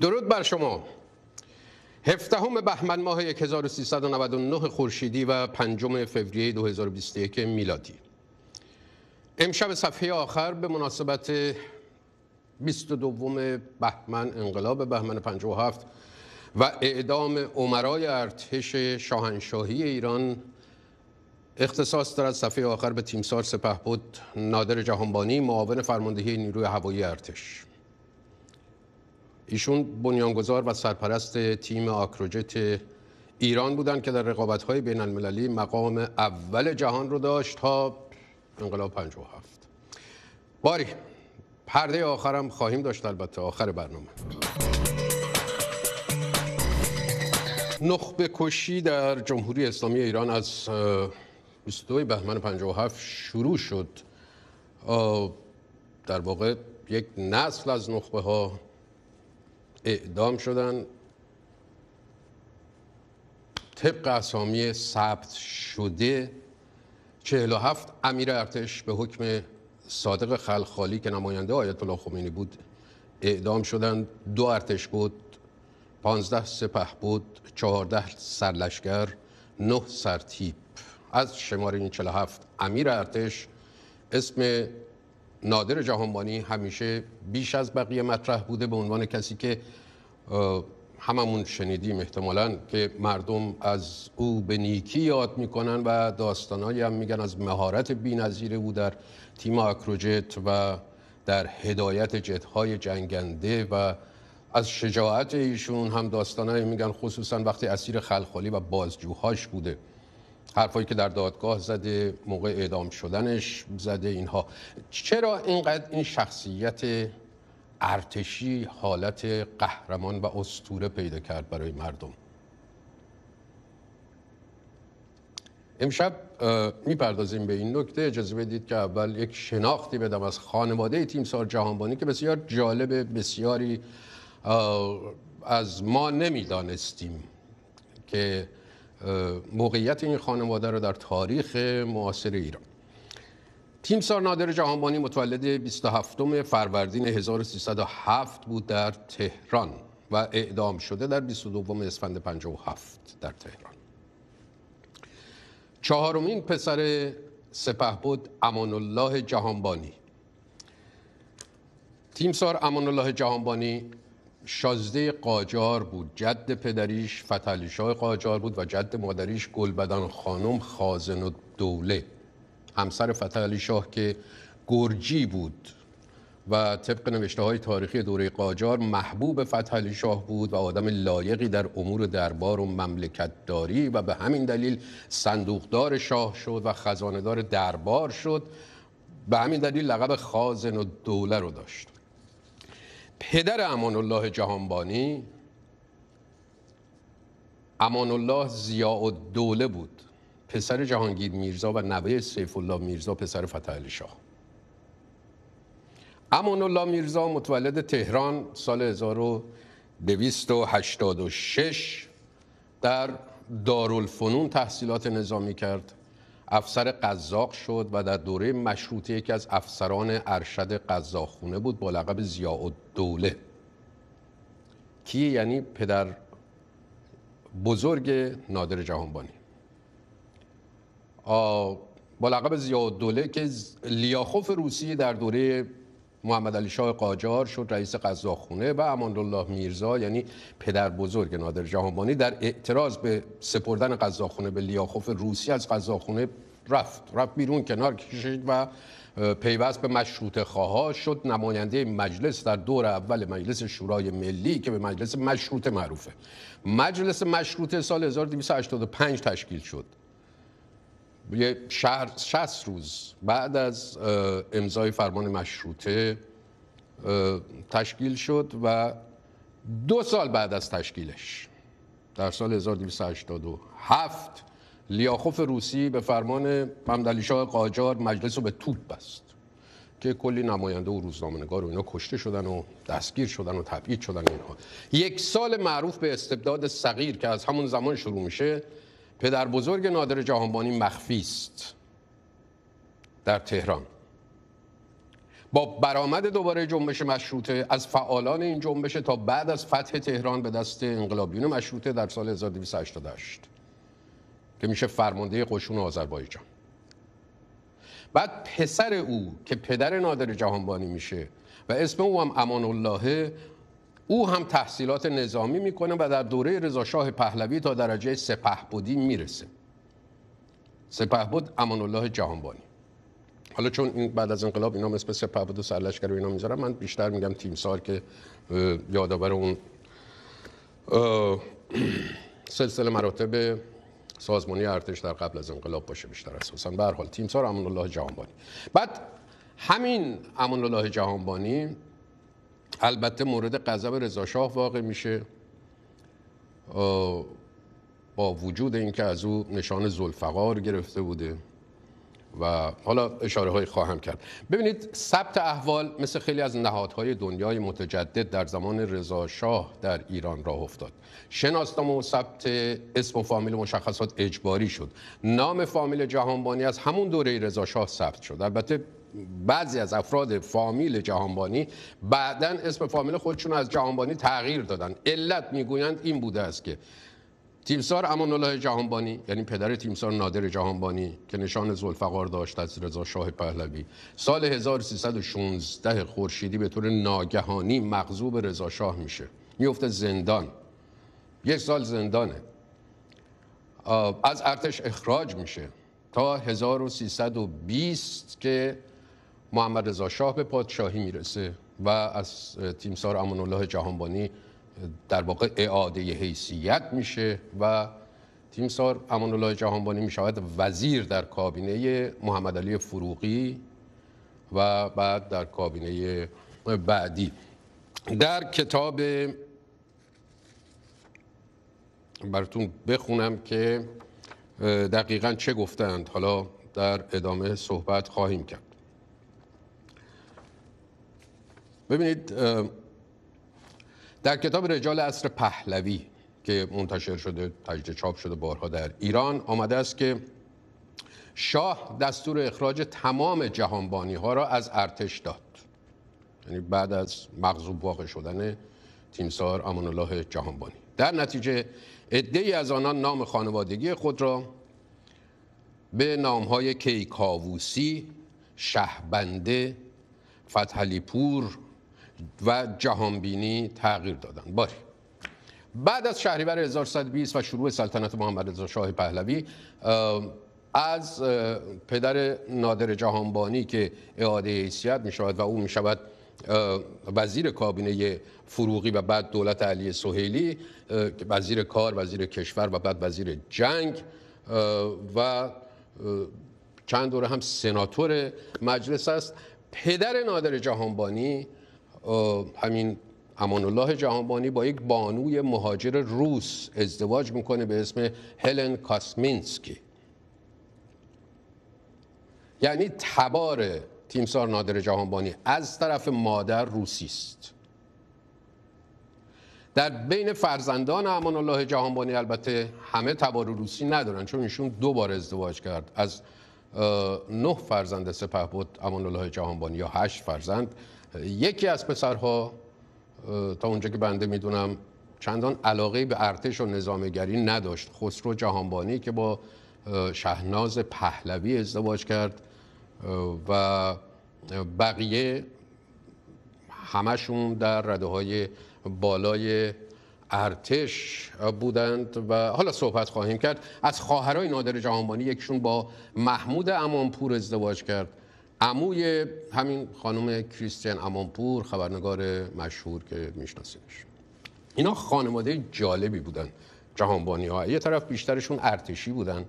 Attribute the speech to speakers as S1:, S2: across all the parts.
S1: درود بر شما. هفدهم بهمن ماه 1399 خورشیدی و پنجم فوریه 2021 میلادی. امشب صفحه آخر به مناسبت 22 بهمن انقلاب بهمن 57 و اعدام عمرای ارتش شاهنشاهی ایران اختصاص دارد. صفحه آخر به تیمسار سپه بود. نادر جهانبانی معاون فرماندهی نیروی هوایی ارتش. ایشون بنیانگذار و سرپرست تیم آکروجت ایران بودند که در رقابت‌های بین المللی مقام اول جهان رو داشت تا انقلاب 57 باری پرده آخرم خواهیم داشت البته آخر برنامه. نخبه کشی در جمهوری اسلامی ایران از 22 بهمن 57 شروع شد. در واقع یک نسل از نخبه ها اعدام شدن. طبق اسامی ثبت شده 47 امیر ارتش به حکم صادق خلخالی که نماینده آیت الله خمینی بود اعدام شدند. دو ارتش بود 15 سپه بود 14 سرلشکر 9 سرتیپ. از شماره این 47 امیر ارتش اسم نادر جهانبانی همیشه بیش از بقیه مطرح بوده به عنوان کسی که هممون شنیدیم احتمالا که مردم از او به نیکی یاد می‌کنن و داستانهایی هم میگن از مهارت بینظیر او در تیم آکروجت و در هدایت جتهای جنگنده و از شجاعت ایشون هم داستانهایی میگن خصوصا وقتی اسیر خلخالی و بازجوهاش بوده. حرفایی که در دادگاه زده موقع اعدام شدنش زده اینها. چرا اینقدر این شخصیت ارتشی حالت قهرمان و استوره پیدا کرد برای مردم؟ امشب می‌پردازیم به این نکته. اجازه بدید که اول یک شناختی بدم از خانواده تیمسار جهانبانی که بسیار جالب بسیاری از ما نمی‌دانستیم که موقعیت این خانواده رو در تاریخ معاصر ایران. تیمسار نادر جهانبانی متولد 27 فروردین 1307 بود در تهران و اعدام شده در 22 اسفند 57 در تهران. چهارمین پسر سپه بود امان الله جهانبانی. تیمسار امان الله جهانبانی شازده قاجار بود. جد پدریش فتحعلی قاجار بود و جد مادریش گلبدان خانم خازن و دوله همسر فتحعلی که گرجی بود و طبق نوشته های تاریخی دوره قاجار محبوب فتحعلی بود و آدم لایقی در امور دربار و مملکت داری و به همین دلیل صندوقدار شاه شد و خزاندار دربار شد. به همین دلیل لقب خازن و دوله رو داشت. پدر امان الله جهانبانی امان الله زیاء دوله بود. پسر جهانگیر میرزا و نوه سیف الله میرزا پسر فتح علی شاه. امان الله میرزا متولد تهران سال 1286 در دارالفنون تحصیلات نظامی کرد. افسر قزاق شد و در دوره مشروطه یکی از افسران ارشد قزاقخونه بود با لقب ضیاء دوله کی یعنی پدر بزرگ نادر جهانبانی. با لقب ضیاء دوله که لیاخوف روسی در دوره محمد علی شاه قاجار شد رئیس قزاقخونه و امان الله میرزا یعنی پدر بزرگ نادر جهانبانی در اعتراض به سپردن قزاقخونه به لیاخوف روسی از قزاقخونه رفت. رفت بیرون کنار کشید و پیوست به مشروط خواه شد. نماینده مجلس در دور اول مجلس شورای ملی که به مجلس مشروط معروفه. مجلس مشروط سال 1285 تشکیل شد. یه شهر 60 روز بعد از امضای فرمان مشروطه تشکیل شد و دو سال بعد از تشکیلش در سال 1287 لیاخوف روسی به فرمان ممدلی شاه قاجار مجلس رو به توپ بست که کلی نماینده و روزنامه‌نگار و اینا کشته شدن و دستگیر شدن و تبعید شدن اینها. یک سال معروف به استبداد صغیر که از همون زمان شروع میشه پدر بزرگ نادر جهانبانی مخفی است در تهران. با برآمد دوباره جنبش مشروطه از فعالان این جنبش تا بعد از فتح تهران به دست انقلابیون مشروطه در سال 1288 که میشه فرمانده قشون آذربایجان. بعد پسر او که پدر نادر جهانبانی میشه و اسم او هم امان الله او هم تحصیلات نظامی می‌کنه و در دوره رضاشاه پهلوی تا درجه سپهبدی می‌رسه. سپهبد امان الله جهانبانی. حالا چون این بعد از انقلاب اینا مثل سپهبد و سرلشکر و اینا می‌ذارم من بیشتر میگم تیمسار که یادآور اون سلسله مراتب سازمانی ارتش در قبل از انقلاب باشه بیشتر اساسا. به هر حال تیمسار امان الله جهانبانی. بعد همین امان الله جهانبانی البته مورد غضب رضا شاه واقع میشه. با وجود اینکه از او نشان زلفقار گرفته بوده و حالا اشاره های خواهم کرد. ببینید ثبت احوال مثل خیلی از نهادهای دنیای متجدد در زمان رضا شاه در ایران راه افتاد. شناسنامه و ثبت اسم و فامیل مشخصات اجباری شد. نام فامیل جهانبانی از همون دوره رضا شاه ثبت شد. البته بعضی از افراد فامیل جهانبانی بعدا اسم فامیل خودشون از جهانبانی تغییر دادن. علت می‌گویند این بوده است که تیمسار امان الله جهانبانی یعنی پدر تیمسار نادر جهانبانی که نشان زلفقار داشت از رضا شاه پهلوی سال 1316 خورشیدی به طور ناگهانی مغضوب رضا شاه میشه. میفته زندان. یک سال زندانه. از ارتش اخراج میشه. تا 1320 که محمد رضا شاه به پادشاهی می‌رسه و از تیمسار امان الله جهانبانی در واقع اعاده حیثیت میشه و تیمسار امان الله جهانبانی می‌شود وزیر در کابینه محمد علی فروغی و بعد در کابینه بعدی. در کتاب براتون بخونم که دقیقا چه گفتند حالا در ادامه صحبت خواهیم کرد. ببینید در کتاب رجال عصر پهلوی که منتشر شده تجدید چاپ شده بارها در ایران آمده است که شاه دستور اخراج تمام جهانبانی ها را از ارتش داد. یعنی بعد از مغضوب واقع شدن تیمسار امان الله جهانبانی. در نتیجه عده از آنان نام خانوادگی خود را به نام های کیکاووسی، شهبنده، فتحلی پور و جهانبینی تغییر دادن. باری. بعد از شهریور 1120 و شروع سلطنت محمد رضا شاه پهلوی از پدر نادر جهانبانی که اعاده حیثیت می شود و او می شود وزیر کابینه فروغی و بعد دولت علی سهیلی وزیر کار وزیر کشور و بعد وزیر جنگ و چند دوره هم سناتور مجلس است. پدر نادر جهانبانی همین امان الله جهانبانی با یک بانوی مهاجر روس ازدواج می‌کنه به اسم هلن کاسمینسکی. یعنی تبار تیمسار نادر جهانبانی از طرف مادر روسی است. در بین فرزندان امان الله جهانبانی البته همه تبار روسی ندارن چون ایشون دو بار ازدواج کرد. از نه فرزند سپه بود امان الله جهانبانی یا هشت فرزند. یکی از پسرها تا اونجا که بنده می‌دونم چندان علاقه به ارتش و نظامگری نداشت. خسرو جهانبانی که با شهناز پهلوی ازدواج کرد و بقیه همشون در رده های بالای ارتش بودند و حالا صحبت خواهیم کرد. از خواهرای نادر جهانبانی یکشون با محمود امانپور ازدواج کرد. عموی همین خانم کریستین امانپور خبرنگار مشهور که میشناسیمش. اینا خانواده جالبی بودن جهانبانی ها یه طرف بیشترشون ارتشی بودن.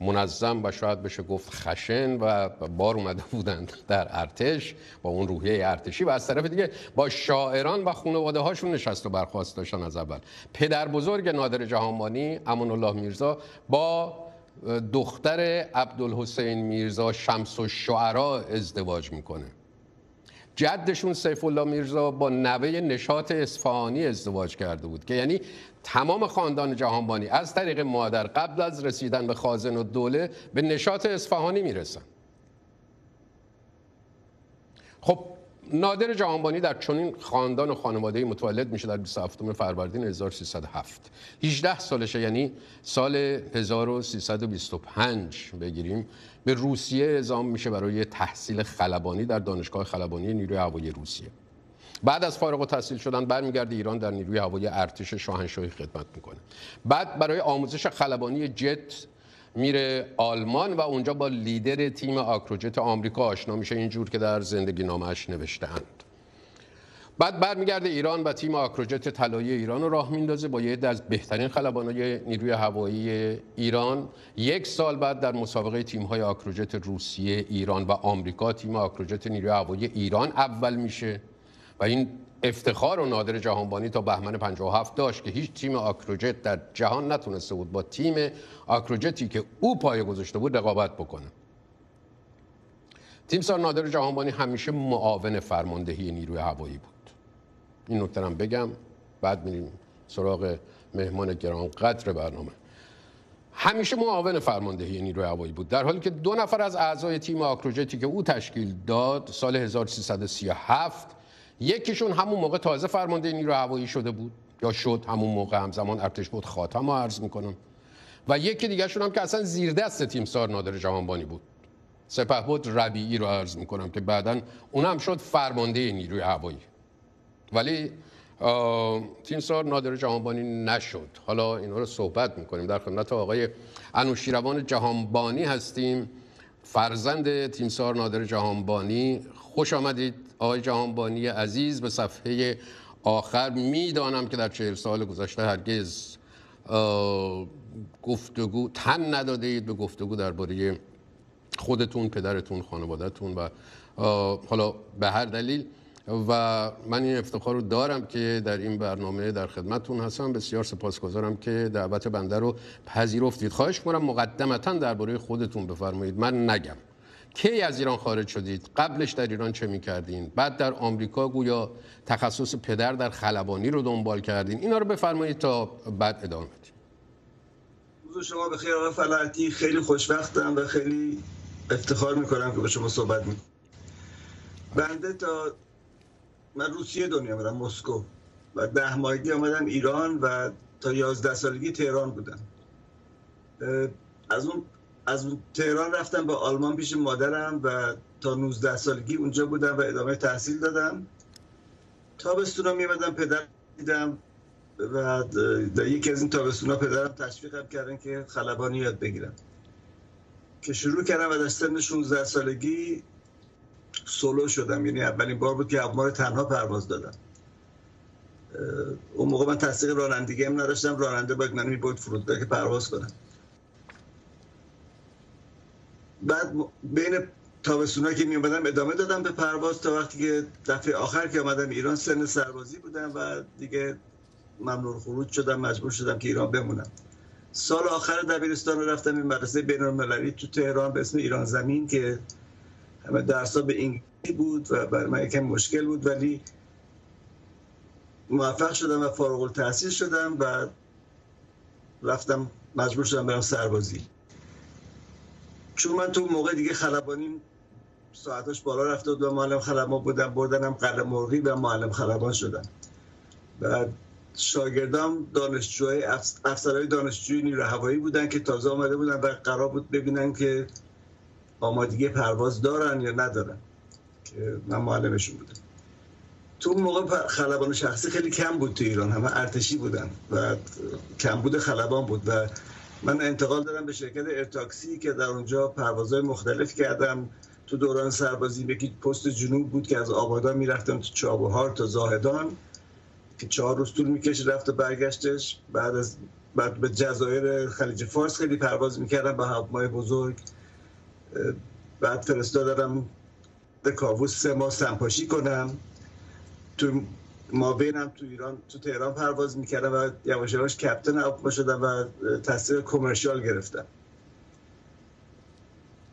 S1: منظم و شاید بشه گفت خشن و بار اومده بودند در ارتش با اون روحیه ارتشی و از طرف دیگه با شاعران و خانواده هاشون نشست و برخواست داشتن از اول. پدر بزرگ نادر جهانبانی امان الله میرزا با دختر عبدالحسین میرزا شمس و شعرا ازدواج می‌کنه. جدشون سیف الله میرزا با نوه نشاط اصفهانی ازدواج کرده بود که یعنی تمام خاندان جهانبانی از طریق مادر قبل از رسیدن به خازن و دوله به نشاط اصفهانی می‌رسن. خب نادر جهانبانی در چنین خاندان و خانواده متولد میشه در 27 فروردین 1307 18 سالشه یعنی سال 1325 بگیریم. به روسیه اعزام میشه برای تحصیل خلبانی در دانشگاه خلبانی نیروی هوایی روسیه. بعد از فارغ التحصیل شدن برمیگرده ایران در نیروی هوایی ارتش شاهنشاهی خدمت می‌کنه. بعد برای آموزش خلبانی جت میره آلمان و اونجا با لیدر تیم آکروجت آمریکا آشنا میشه اینجور که در زندگی نامش نوشتهاند. بعد برمیگرده ایران و تیم آکروجت طلایی ایران رو راه میندازه با یه از بهترین خلبانای نیروی هوایی ایران. یک سال بعد در مسابقه تیم های آکروجت روسیه ایران و آمریکا تیم آکروجت نیروی هوایی ایران اول میشه و این افتخار و نادر جهانبانی تا بهمن 57 داشت که هیچ تیم آکروجت در جهان نتونسته بود با تیم آکروجتی که او پایه گذاشته بود رقابت بکنه. تیم سار نادر جهانبانی همیشه معاون فرماندهی نیروی هوایی بود. این نکته بگم بعد میریم سراغ مهمان گران قدر برنامه. همیشه معاون فرماندهی نیروی هوایی بود در حالی که دو نفر از اعضای تیم آکروجتی که او تشکیل داد سال 1337 یکیشون همون موقع تازه فرمانده نیرو هوایی شده بود. یا شد همون موقع همزمان ارتش بود خاتم رو عرض می‌کنم. و یکی دیگه هم که اصلا زیر دست تیم سار نادر جهانبانی بود. سپه بود ربیعی رو عرض می‌کنم که بعدا اونم شد فرمانده نیروی هوایی. ولی تیم سار نادر جهانبانی نشد. حالا اینا رو صحبت می‌کنیم. در خدمت آقای انوشیروان جهانبانی هستیم. فرزند تیمسار نادر جهانبانی. خوش آمدید آقای جهانبانی عزیز. به صفحه آخر می‌دانم که در چهل سال گذشته هرگز گفتگو تن نداده اید به گفتگو درباره خودتون پدرتون خانوادهتون و حالا به هر دلیل و من این افتخار رو دارم که در این برنامه در خدمتتون هستم. بسیار سپاسگزارم که دعوت بنده رو پذیرفتید. خواهش کنم مقدمتا درباره خودتون بفرمایید. من نگم. کی از ایران خارج شدید؟ قبلش در ایران چه می‌کردین؟ بعد در آمریکا گویا تخصص پدر در خلبانی رو دنبال کردین. اینا رو بفرمایید تا بعد ادامه بدیم.
S2: شما به خیر آقای خیلی خوشبختم و خیلی افتخار می‌کنم که با شما صحبت می‌کنم. بنده تا من روسیه دنیا بودم مسکو. و ده ماهگی آمدم ایران و تا یازده سالگی تهران بودم. از اون از تهران رفتم به آلمان پیش مادرم و تا 19 سالگی اونجا بودم و ادامه تحصیل دادم. تابستونا میمدم پدر دیدم و در یکی از این تابستونا پدرم تشویقم کردن که خلبانی یاد بگیرم. که شروع کردم و در سن 16 سالگی سولو شدم. یعنی اولین بار بود که رو تنها پرواز دادم. اون موقع من تصدیق رانندگی هم نداشتم. راننده باید منو میبود فرودگاه که پرواز کنم. بعد بین تابستونا که می ادامه دادم به پرواز تا وقتی که دفعه آخر که آمدم ایران سن سربازی بودم و دیگه ممنون خروج شدم مجبور شدم که ایران بمونم. سال آخر دبیرستان رفتم این مدرسه بین المللی تو تهران به اسم ایران زمین که همه درسا به انگلیسی بود و برای من یکم مشکل بود ولی موفق شدم و فارغ التحصیل شدم و رفتم مجبور شدم برم سربازی. چون من تو موقع دیگه خلبانی ساعتاش بالا رفته بود و معلم خلبان بودم بردنم قلم مرغی و معلم خلبان شدم. و شاگردام دانشجوهای افسرهای دانشجوی نیرو هوایی بودن که تازه آمده بودن و قرار بود ببینن که آمادگی پرواز دارن یا ندارن؟ که من معلمشون بودم. تو اون موقع خلبان شخصی خیلی کم بود تو ایران. همه ارتشی بودن و کم بود خلبان بود و من انتقال دادم به شرکت ارتاکسی که در اونجا پروازهای مختلف کردم. تو دوران سربازی به پست جنوب بود که از آبادان می‌رفتم تو چابهار تا زاهدان که چهار روز طول می‌کشه رفت و برگشتش. بعد از بعد به جزایر خلیج فارس خیلی پرواز می‌کردم با هواپیمای بزرگ. بعد فرستادم به کاووس سه ماه سنپاشی کنم. تو مابینم تو ایران تو تهران پرواز می‌کردم و یواش یواش captain هواپیما شدم و تصدیق commercial گرفتم.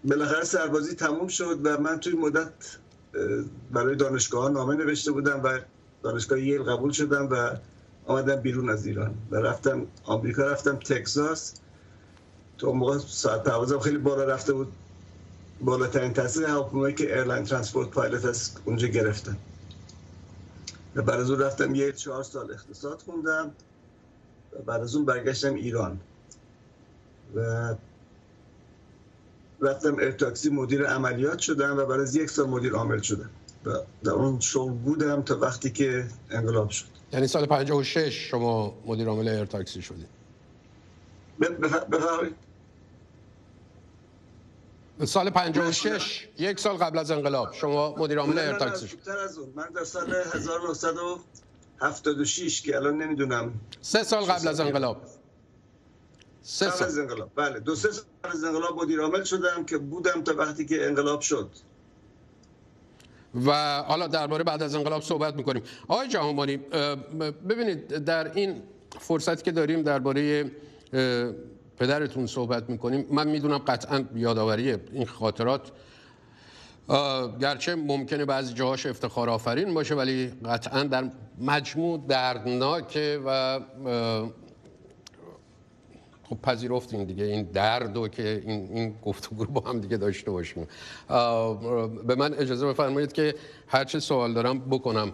S2: بالاخره سربازی تموم شد و من تو این مدت برای دانشگاه نامه نوشته بودم و دانشگاه Yale قبول شدم و آمدم بیرون از ایران و رفتم آمریکا رفتم تگزاس. تو موقع ساعت پروازم خیلی بالا رفته بود. بالاترین تصدیق هواپیمایی که airline transport pilot هست اونجا گرفتم. و بعد از اون رفتم یه چهار سال اقتصاد خوندم و بعد از اون برگشتم ایران. و رفتم ارتاکسی مدیر عملیات شدم و بعد از یک سال مدیر عامل شدم. و در اون شغل بودم تا وقتی که انقلاب شد.
S1: یعنی سال 56 شما مدیر عامل ارتاکسی شدید
S2: بفرمایید.
S1: سال 56 یک سال قبل از انقلاب. شما مدیر عامل ارتاکسی شد.
S2: از اون. من در سال 1976 که الان نمی‌دونم.
S1: سه سال قبل از انقلاب.
S2: سه سال از انقلاب. بله دو سه سال از انقلاب مدیر عامل شدم که بودم تا وقتی که انقلاب شد.
S1: و حالا درباره بعد از انقلاب صحبت می‌کنیم. آقای جهانبانی ببینید در این فرصتی که داریم درباره پدرتون صحبت می‌کنیم. من می‌دونم قطعا یادآوری این خاطرات گرچه ممکنه بعضی جاهاش افتخار آفرین باشه ولی قطعا در مجموع دردناکه و خب پذیرفتیم دیگه. این درد و که این, این گفتگو با هم دیگه داشته باشیم. به من اجازه بفرمایید که هر چه سوال دارم بکنم.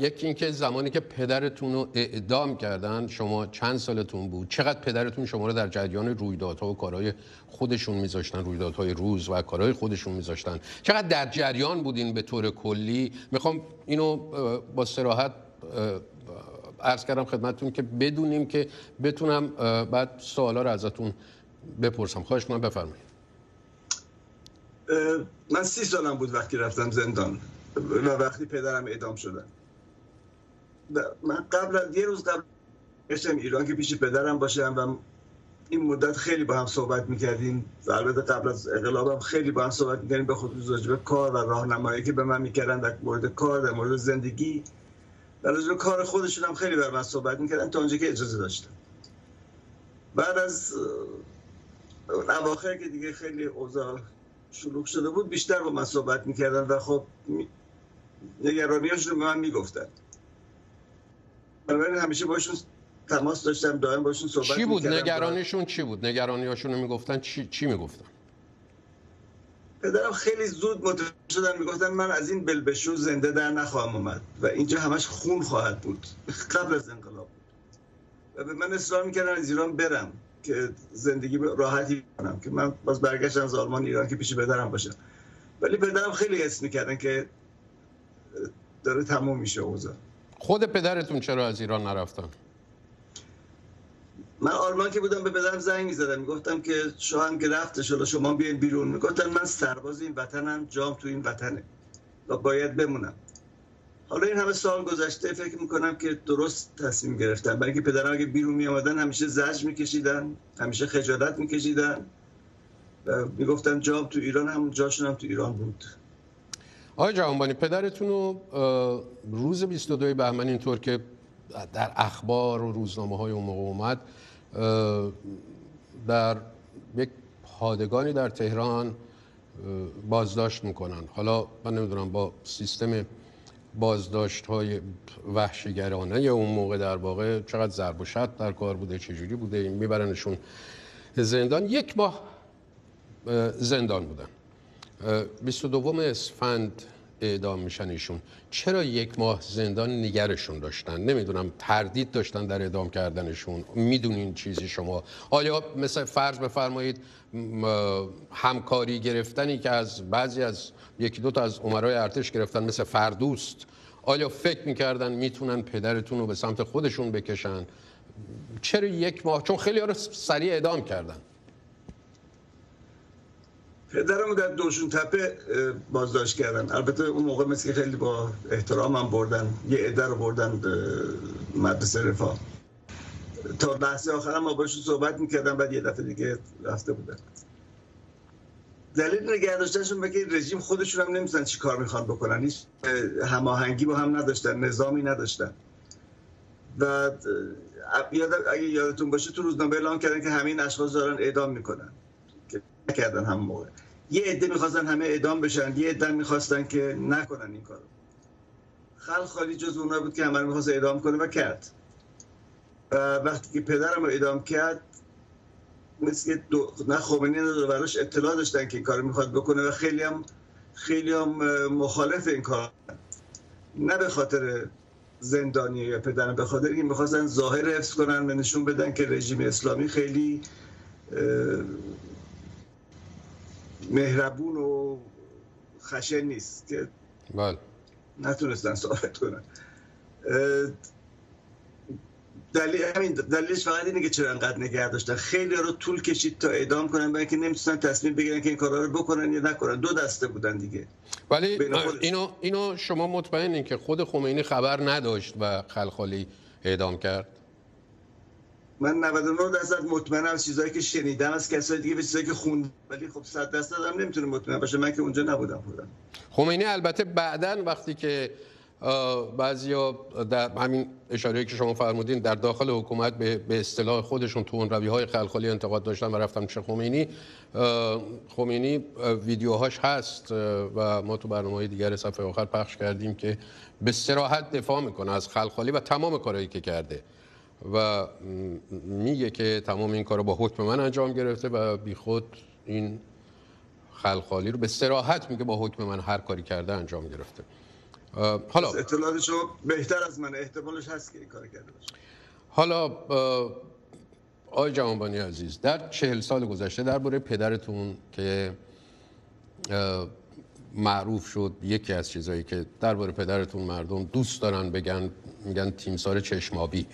S1: یکی اینکه زمانی که پدرتون رو اعدام کردن شما چند سالتون بود؟ چقدر پدرتون شما رو در جریان رویدادها و کارهای خودشون میذاشتن؟ رویدادهای روز و کارهای خودشون میذاشتن. چقدر در جریان بودین به طور کلی؟ می‌خوام اینو با سراحت عرض کردم خدمتتون که بدونیم که بتونم بعد سوالا رو ازتون بپرسم. خواهش کنم بفرمایید.
S2: من سی سالم بود وقتی رفتم زندان و وقتی پدرم اعدام شدن. من قبل یه روز قبل گشتم ایران که پیش پدرم باشم و این مدت خیلی با هم صحبت می‌کردیم و البته قبل از انقلابم خیلی با هم صحبت می‌کردیم به خصوص راجع کار و راهنمایی که به من می‌کردن در مورد کار در مورد زندگی. در رو کار خودشون هم خیلی بر من صحبت می‌کردن تا اونجا که اجازه داشتم بعد از اواخر که دیگه خیلی اوضاع شلوغ شده بود بیشتر با من صحبت می‌کردن و خب نگرانیاشون رو به من می‌گفتن. بنابراین همیشه باشون تماس داشتم دائم باشون صحبت
S1: چی بود؟ نگرانیشون چی بود؟ نگرانیاشون رو می‌گفتن چی, چی می‌گفتن؟
S2: پدرم خیلی زود متوجه شدن می‌گفتن من از این بلبشو زنده در نخواهم اومد و اینجا همش خون خواهد بود قبل از انقلاب و به من اصرار می‌کردن از ایران برم که زندگی راحتی کنم که من باز برگشتم از آلمان ایران که پیش پدرم باشم. ولی پدرم خیلی حس می‌کردن که داره تموم میشه اوضاع.
S1: خود پدرتون چرا از ایران نرفتن؟
S2: من آلمان که بودم به پدرم زنگ می‌زدم. می‌گفتم که شوهرم که رفته شده شما بیاین بیرون. می‌گفتن من سرباز این وطنم جام تو این وطنه و باید بمونم. حالا این همه سال گذشته فکر می‌کنم که درست تصمیم گرفتم. برای اینکه پدرم اگه بیرون میامدن همیشه زج میکشیدن همیشه خجالت میکشیدن و می‌گفتن جام تو ایران هم جاشون هم تو ایران بود.
S1: آقای جهانبانی پدرتون رو روز 22 بهمن اینطور که در اخبار و روزنامه های اون موقع اومد در یک پادگانی در تهران بازداشت می‌کنن. حالا من نمی‌دونم با سیستم بازداشت های وحشیگرانه اون موقع در واقع چقدر ضرب و شد در کار بوده چجوری بوده میبرنشون زندان. یک ماه زندان بودن. 22 اسفند اعدام میشن ایشون. چرا یک ماه زندان نگرشون داشتن؟ نمی‌دونم تردید داشتن در اعدام کردنشون. می‌دونین چیزی شما. آیا مثل فرض بفرمایید همکاری گرفتنی که از بعضی از یکی دو تا از عمرای ارتش گرفتن مثل فردوست. آیا فکر می‌کردن می‌تونن پدرتون رو به سمت خودشون بکشن. چرا یک ماه؟ چون خیلی ها رو سریع اعدام کردن.
S2: پدرم در دوشون تپه بازداشت کردن. البته اون موقع مثل خیلی با احترام هم بردن. یه عده رو بردن مدرسه رفاه. تا لحظه آخر ما باشون صحبت می‌کردم بعد یه دفعه دیگه رفته بودن. دلیل نگه داشتنشون بگه رژیم خودشون هم نمیزن چی کار می‌خوان بکنن. هیچ هماهنگی با هم نداشتن نظامی نداشتن. و اگه یادتون باشه تو روزنامه اعلام کردن که همین اشخاص دارن اعدام می‌کنن. که نکردن هم موقع. یه عده می‌خواستن همه اعدام بشن یه عده می‌خواستن که نکنن این کارو. خلق خالی جز اونها بود که همه می‌خواست اعدام کنه و کرد. و وقتی که پدرم رو اعدام کرد مثل دو... نه خمینی نه براش اطلاع داشتن که این کار می‌خواد بکنه و خیلی هم خیلی هم مخالف این کار. نه به خاطر زندانی یا پدرم به خاطر اینکه می‌خواستن ظاهر حفظ کنن و نشون بدن که رژیم اسلامی خیلی مهربون و خشن نیست که
S1: بله.
S2: نتونستن ثابت کنن. دلیل همین دلیلش فقط اینه که چرا انقدر نگه داشتن. خیلی رو طول کشید تا اعدام کنن برای اینکه نمی‌تونن تصمیم بگیرن که این کارا رو بکنن یا نکنن. دو دسته بودن دیگه.
S1: ولی اینو اینو شما مطمئنین که خود خمینی خبر نداشت و خلخالی اعدام کرد؟
S2: من 99 درصد مطمئنم چیزایی که شنیدم از کسایی دیگه به چیزایی که خوندم. ولی خب 100 درصد هم نمی‌تونه مطمئن باشه. من که اونجا نبودم خودم.
S1: خمینی البته بعدا وقتی که بعضیا در همین اشاره که شما فرمودین در داخل حکومت به اصطلاح خودشون تو اون روی های خلخالی انتقاد داشتن و رفتن چه خمینی خمینی ویدیوهاش هست و ما تو برنامه های دیگر صفحه آخر پخش کردیم که به سراحت دفاع می‌کنه از خلخالی و تمام کارهایی که کرده. و میگه که تمام این کار با حکم من انجام گرفته و بیخود این خلخالی رو به سراحت میگه با حکم من هر کاری کرده انجام گرفته.
S2: حالا اطلاعاتش بهتر از من احتمالش هست که این کار کرده باشه.
S1: حالا آقای جوانبانی عزیز در چهل سال گذشته درباره پدرتون که معروف شد یکی از چیزهایی که درباره پدرتون مردم دوست دارن بگن میگن تیمسار چشمابی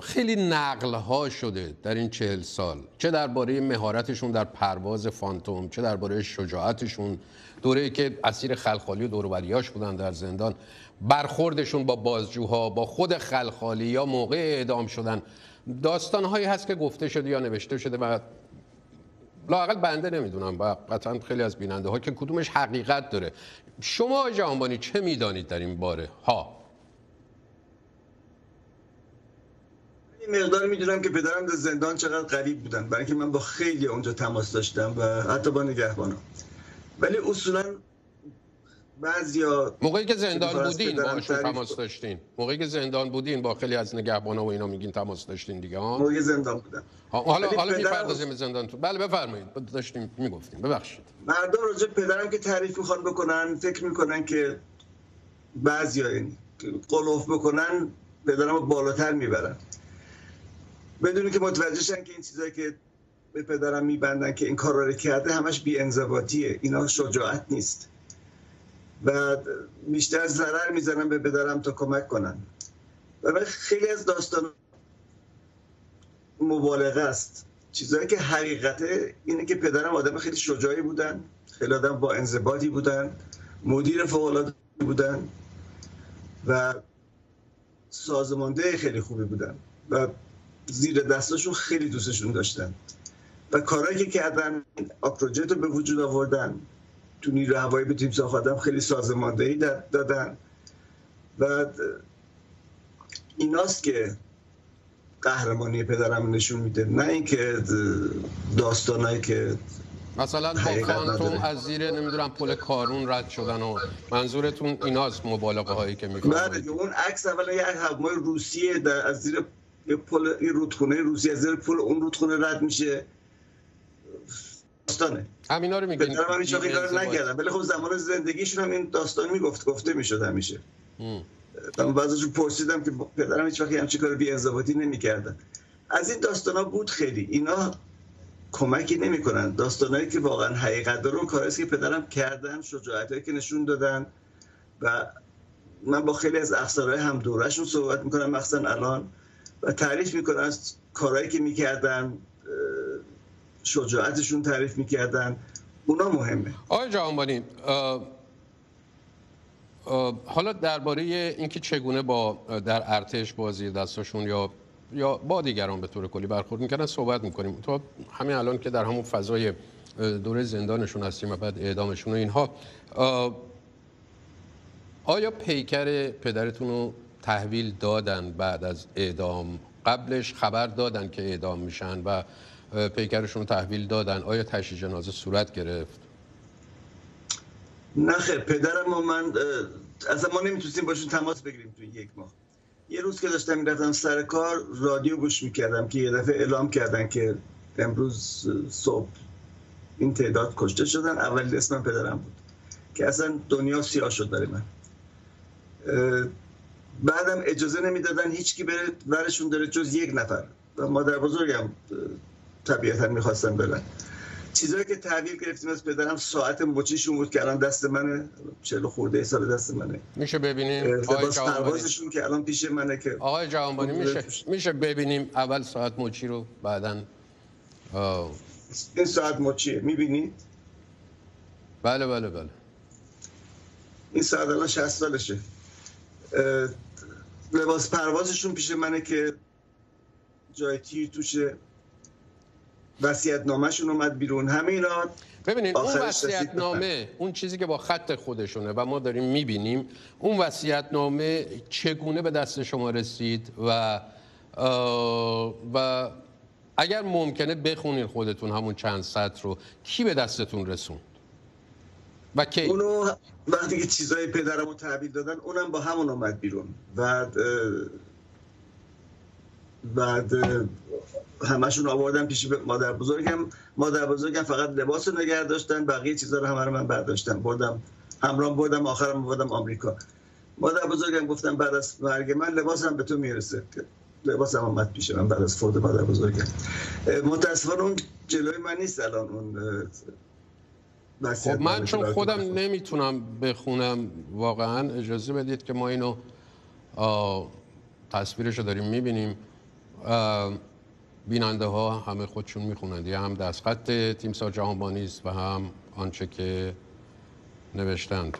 S1: خیلی نقل ها شده در این چهل سال. چه درباره مهارتشون در پرواز فانتوم چه درباره شجاعتشون. دوره که اسیر خلخالی و دوروبریاش بودن در زندان. برخوردشون با بازجوها با خود خلخالی یا موقع اعدام شدن. داستان هایی هست که گفته شده یا نوشته شده و لاقل بنده نمی‌دونم و قطعا خیلی از بیننده ها که کدومش حقیقت داره. شما جهانبانی چه می‌دانید در این باره؟ ها.
S2: این مقدار می‌دونم که پدرم در زندان چقدر قریب بودن. برای اینکه من با خیلی اونجا تماس داشتم و حتی با نگهبانم. ولی اصولا بعضیا
S1: موقعی که زندان بودین باشون تماس داشتین. موقعی که زندان بودین با خیلی از نگهبانا و اینا میگین تماس داشتین دیگه ها؟
S2: موقعی زندان بودم.
S1: حالا حالا می‌پردازیم زندان تو. بله بفرمایید. داشتیم می‌گفتیم. ببخشید.
S2: مردم راجع پدرم که تعریف می‌خوان بکنن فکر می‌کنن که بعضیا یعنی قلوف بکنن پدرم بالاتر می‌برن. بدونی که متوجه شن که این چیزایی که به پدرم میبندن که این کار رو کرده همش بی انضباطیه اینا شجاعت نیست. و بیشتر ضرر می‌زنن به پدرم تا کمک کنن. و خیلی از داستان مبالغه است. چیزایی که حقیقته اینه که پدرم آدم خیلی شجاعی بودن. خیلی آدم با انضباطی بودن. مدیر فوق بودن. و سازمانده خیلی خوبی بودن. و زیر دستاشون خیلی دوستشون داشتن. و کارهایی که کردن آپروجت رو به وجود آوردن. تو نیرو هوایی به تیم آدم خیلی سازماندهی دادن. و ایناست که قهرمانی پدرم نشون میده. نه اینکه داستانایی که
S1: مثلا با کانتوم از زیر نمی‌دونم پل کارون رد شدن و منظورتون ایناست مبالغه هایی که می‌کنن؟
S2: بله اون عکس اولا یه هوای روسیه در از زیر یه پل این رودخونه روسیه از زیر پل اون رودخونه رد میشه. داستانه.
S1: همینا رو میگن
S2: پدرم هم هیچ کار نکردم ولی خب زمان زندگیشون هم این داستان می‌گفت گفته می‌شد همیشه. من بعضیشون پرسیدم که پدرم هیچ وقتی همچین کار بی انضباطی نمی‌کردن. از این داستانا بود خیلی. اینا کمکی نمی‌کنن. داستانایی که واقعا حقیقت داره اون کاری که پدرم کردن شجاعتایی که نشون دادن. و من با خیلی از افسرهای هم دورشون صحبت می‌کنم. مخصوصا الان و تعریف می‌کنن از کارهایی که می‌کردن شجاعتشون تعریف می‌کردن. اونا مهمه.
S1: آقای جهانبانی حالا درباره اینکه چگونه با در ارتش بازی دستاشون یا یا با دیگران به طور کلی برخورد می‌کردن صحبت می‌کنیم. تو همین الان که در همون فضای دوره زندانشون هستیم و بعد اعدامشون و اینها آیا پیکر پدرتون رو تحویل دادن بعد از اعدام. قبلش خبر دادن که اعدام میشن و پیکرشون تحویل دادن. آیا تشییع جنازه صورت گرفت؟
S2: نه پدرم و من اصلا ما نمی‌تونستیم باشون تماس بگیریم توی یک ماه. یه روز که داشتم می‌رفتم سر کار رادیو گوش می‌کردم که یه دفعه اعلام کردن که امروز صبح این تعداد کشته شدن. اول اسم پدرم بود که اصلا دنیا سیاه شد برای من. بعدم اجازه نمی‌دادن هیچکی بره ورشون داره جز یک نفر. و مادر بزرگم طبیعتا می‌خواستن برن. چیزایی که تحویل گرفتیم از پدرم ساعت مچیشون بود که الان دست منه. چلو خورده سال دست منه.
S1: میشه ببینیم؟ لباس
S2: پروازشون که الان پیش منه که
S1: آقای جوانبانی میشه میشه ببینیم اول ساعت مچی رو بعدا
S2: این ساعت مچیه. می‌بینید
S1: بله بله بله.
S2: این ساعت الان 60 سالشه. لباس پروازشون پیش منه که جای تیر توشه وسیعت نامشون اومد بیرون. همه اینا
S1: ببینید اون وسیعت نامه اون چیزی که با خط خودشونه و ما داریم می‌بینیم اون وسیعت نامه چگونه به دست شما رسید و و اگر ممکنه بخونین خودتون همون چند سطر رو کی به دستتون رسوند؟ و کی؟
S2: اونو وقتی که چیزای پدرم رو تحویل دادن اونم با همون اومد بیرون. بعد بعد همشون آوردن پیش مادر بزرگم. مادر بزرگم فقط لباس نگه داشتن بقیه چیزا رو همه رو من برداشتم. بردم همراه بردم آخرم بردم آمریکا. مادر بزرگم گفتم بعد از مرگ من لباسم به تو می‌رسه. لباسم آمد پیش من بعد از فوت مادر بزرگم. متاسفانه اون جلوی من نیست الان اون
S1: خب من چون خودم نمی‌تونم بخونم واقعا اجازه بدید که ما اینو تصویرش رو داریم می‌بینیم. بیننده ها همه خودشون می‌خونند. یه هم دستخط تیمسار جهانبانی است و هم آنچه که نوشتند.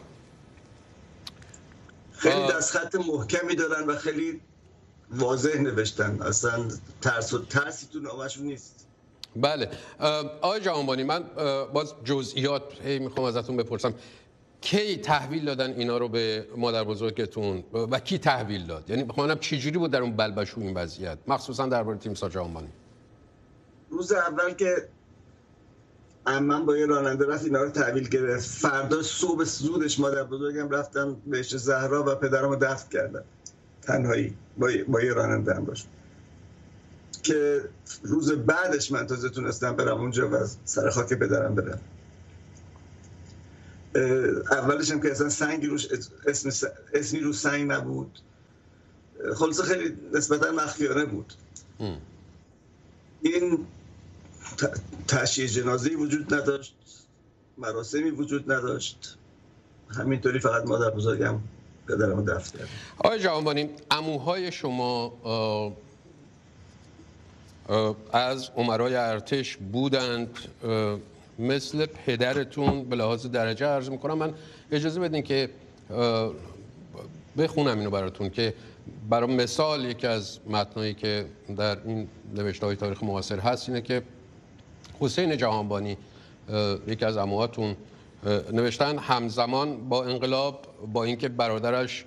S2: خیلی دستخط محکمی دارن و خیلی واضح نوشتن. اصلا ترس و ترسی تو نامشون نیست.
S1: بله. آقای جهانبانی من باز جزئیات می‌خوام ازتون بپرسم. کی تحویل دادن اینا رو به مادر بزرگتون؟ و کی تحویل داد؟ یعنی بخوام چه جوری بود در اون بلبشو این وضعیت؟ مخصوصا درباره تیم جهانبانی
S2: روز اول که من با یه راننده رفت اینا رو تحویل گرفت. فردا صبح زودش مادر بزرگم رفتن بهش زهرا و پدرم رو دفت کردن تنهایی با, یه راننده هم باشه که روز بعدش من تازه تونستم برم اونجا و سر خاک پدرم برم. اولش هم که اصلا سنگی روش اسم اسمی رو سنگ نبود. خلاصه خیلی نسبتا مخفیانه بود. این تشییع جنازه وجود نداشت مراسمی وجود نداشت. همینطوری فقط مادر بزرگم پدرم دفت کرد
S1: آقای جوانبانی اموهای شما از عمرای ارتش بودند مثل پدرتون به لحاظ درجه عرض می‌کنم. من اجازه بدین که بخونم اینو براتون که برای مثال یکی از متنایی که در این نوشته های تاریخ معاصر هست اینه که حسین جهانبانی یکی از اموهاتون نوشتن همزمان با انقلاب با اینکه برادرش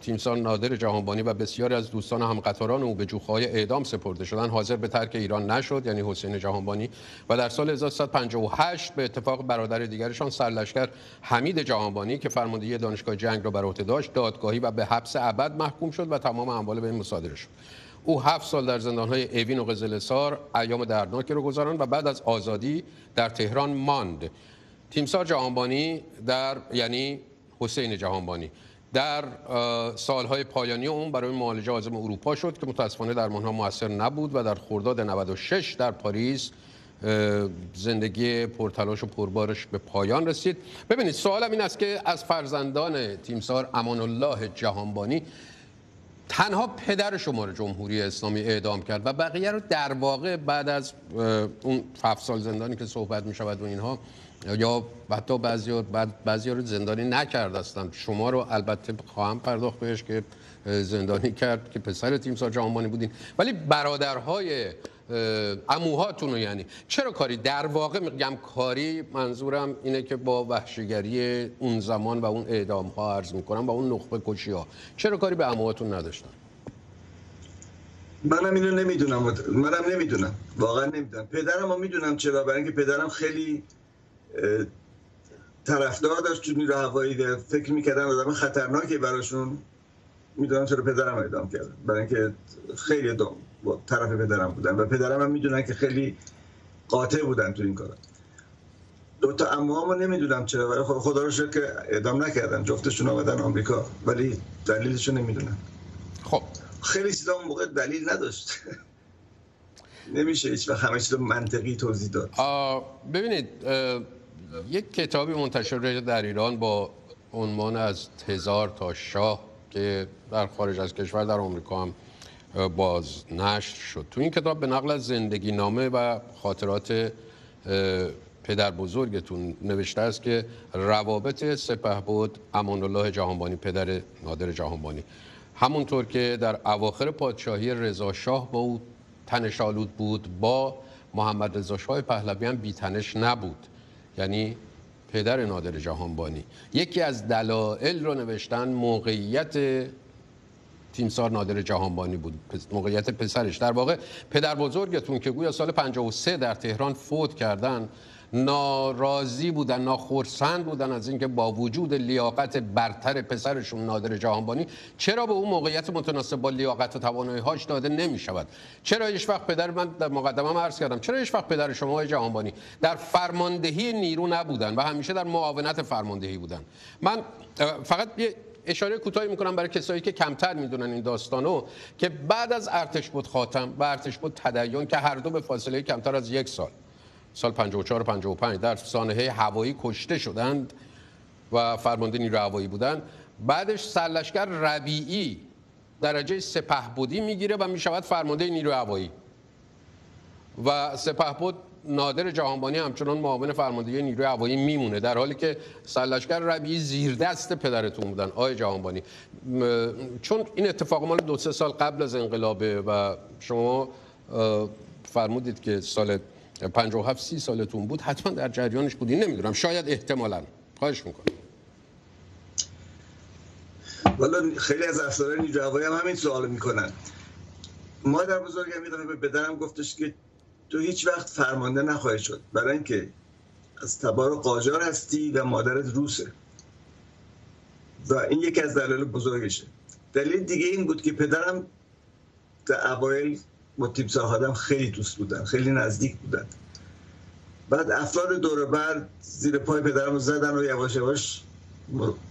S1: تیمسان نادر جهانبانی و بسیاری از دوستان هم قطاران او به جوخهای اعدام سپرده شدن حاضر به ترک ایران نشد یعنی حسین جهانبانی. و در سال 1358 به اتفاق برادر دیگرشان سرلشکر حمید جهانبانی که فرماندهی دانشگاه جنگ را بر عهده داشت دادگاهی و به حبس ابد محکوم شد و تمام اموال به این مصادره شد. او هفت سال در زندانهای اوین و قزلسار ایام دردناکی رو گذراند و بعد از آزادی در تهران ماند. تیمسار جهانبانی در یعنی حسین جهانبانی. در سالهای پایانی اون برای معالجه عازم اروپا شد که متاسفانه در ها موثر نبود و در خرداد 96 در پاریس زندگی پرتلاش و پربارش به پایان رسید. ببینید سوالم این است که از فرزندان تیمسار امان الله جهانبانی تنها پدر شما رو جمهوری اسلامی اعدام کرد و بقیه رو در واقع بعد از اون هفت سال زندانی که صحبت می شود و اینها یا حتی بعضی بعد بعضی رو زندانی نکرد هستن شما رو البته خواهم پرداخت بهش که زندانی کرد که پسر تیم سا جهانبانی بودین. ولی برادرهای اموهاتون رو یعنی چرا کاری؟ در واقع میگم کاری منظورم اینه که با وحشیگری اون زمان و اون اعدام ها عرض می‌کنم و اون نخبه کشی ها چرا کاری به اموهاتون نداشتن؟
S2: منم اینو نمی‌دونم منم نمی‌دونم. واقعا نمی‌دونم. پدرم رو می‌دونم چرا برای اینکه پدرم خیلی طرفدار داشت تو نیرو هوایی فکر می‌کردن آدم خطرناکی براشون. می‌دونم چرا پدرم اعدام کردن. برای اینکه خیلی دام با طرف پدرم بودن. و پدرم هم می‌دونن که خیلی قاطع بودن تو این کار دو تا اموامو نمی‌دونم چرا ولی خب خدا رو شکر که اعدام نکردن. جفتشون آمدن آمریکا ولی دلیلشو نمی‌دونم
S1: خب.
S2: خیلی چیزا اون موقع دلیل نداشت. نمیشه هیچ وقت همه چیز منطقی توضیح داد.
S1: ببینید یک کتابی منتشر در ایران با عنوان از هزار تا شاه که در خارج از کشور در آمریکا هم باز نشر شد. تو این کتاب به نقل از زندگی نامه و خاطرات پدر بزرگتون نوشته است که روابط سپه بود امان الله جهانبانی پدر نادر جهانبانی. همونطور که در اواخر پادشاهی رضا شاه با او تنش آلود بود با محمد رضا شاه پهلوی هم بیتنش نبود. یعنی پدر نادر جهانبانی. یکی از دلایل رو نوشتن موقعیت تیمسار نادر جهانبانی بود. موقعیت پسرش. در واقع پدر بزرگتون که گویا سال 53 در تهران فوت کردن ناراضی بودن ناخرسند بودن از اینکه با وجود لیاقت برتر پسرشون نادر جهانبانی چرا به اون موقعیت متناسب با لیاقت و توانایی هاش داده نمی شود چرا هیچ وقت پدر من در مقدمه عرض کردم چرا هیچ وقت پدر شما جهانبانی در فرماندهی نیرو نبودن و همیشه در معاونت فرماندهی بودن؟ من فقط یه اشاره کوتاهی می‌کنم برای کسایی که کمتر می‌دونن این داستانو که بعد از ارتش بود خاتم و ارتش بود تدین که هر دو به فاصله کمتر از یک سال سال 54 و 55 در سانحه هوایی کشته شدند و فرمانده نیرو هوایی بودند. بعدش سرلشکر ربیعی درجه سپهبدی می‌گیره و می‌شود فرمانده نیرو هوایی. و سپهبد نادر جهانبانی همچنان معاون فرماندهی نیروی هوایی میمونه در حالی که سرلشکر ربیعی زیر دست پدرتون بودن آقای جهانبانی. چون این اتفاق مال دو سه سال قبل از انقلابه و شما فرمودید که سال 57 سی سالتون بود حتما در جریانش بودی نمی‌دونم. شاید احتمالا. خواهش می‌کنم.
S2: والا خیلی از افسران نیروی هم همین سوال می‌کنن. مادر بزرگم یه به بدنم گفتش که تو هیچ وقت فرمانده نخواهی شد. برای اینکه از تبار قاجار هستی و مادرت روسه. و این یکی از دلایل بزرگشه. دلیل دیگه این بود که پدرم در اوایل با تیم خادم خیلی دوست بودن خیلی نزدیک بودن. بعد افراد دور بر زیر پای پدرم رو زدن و یواش یواش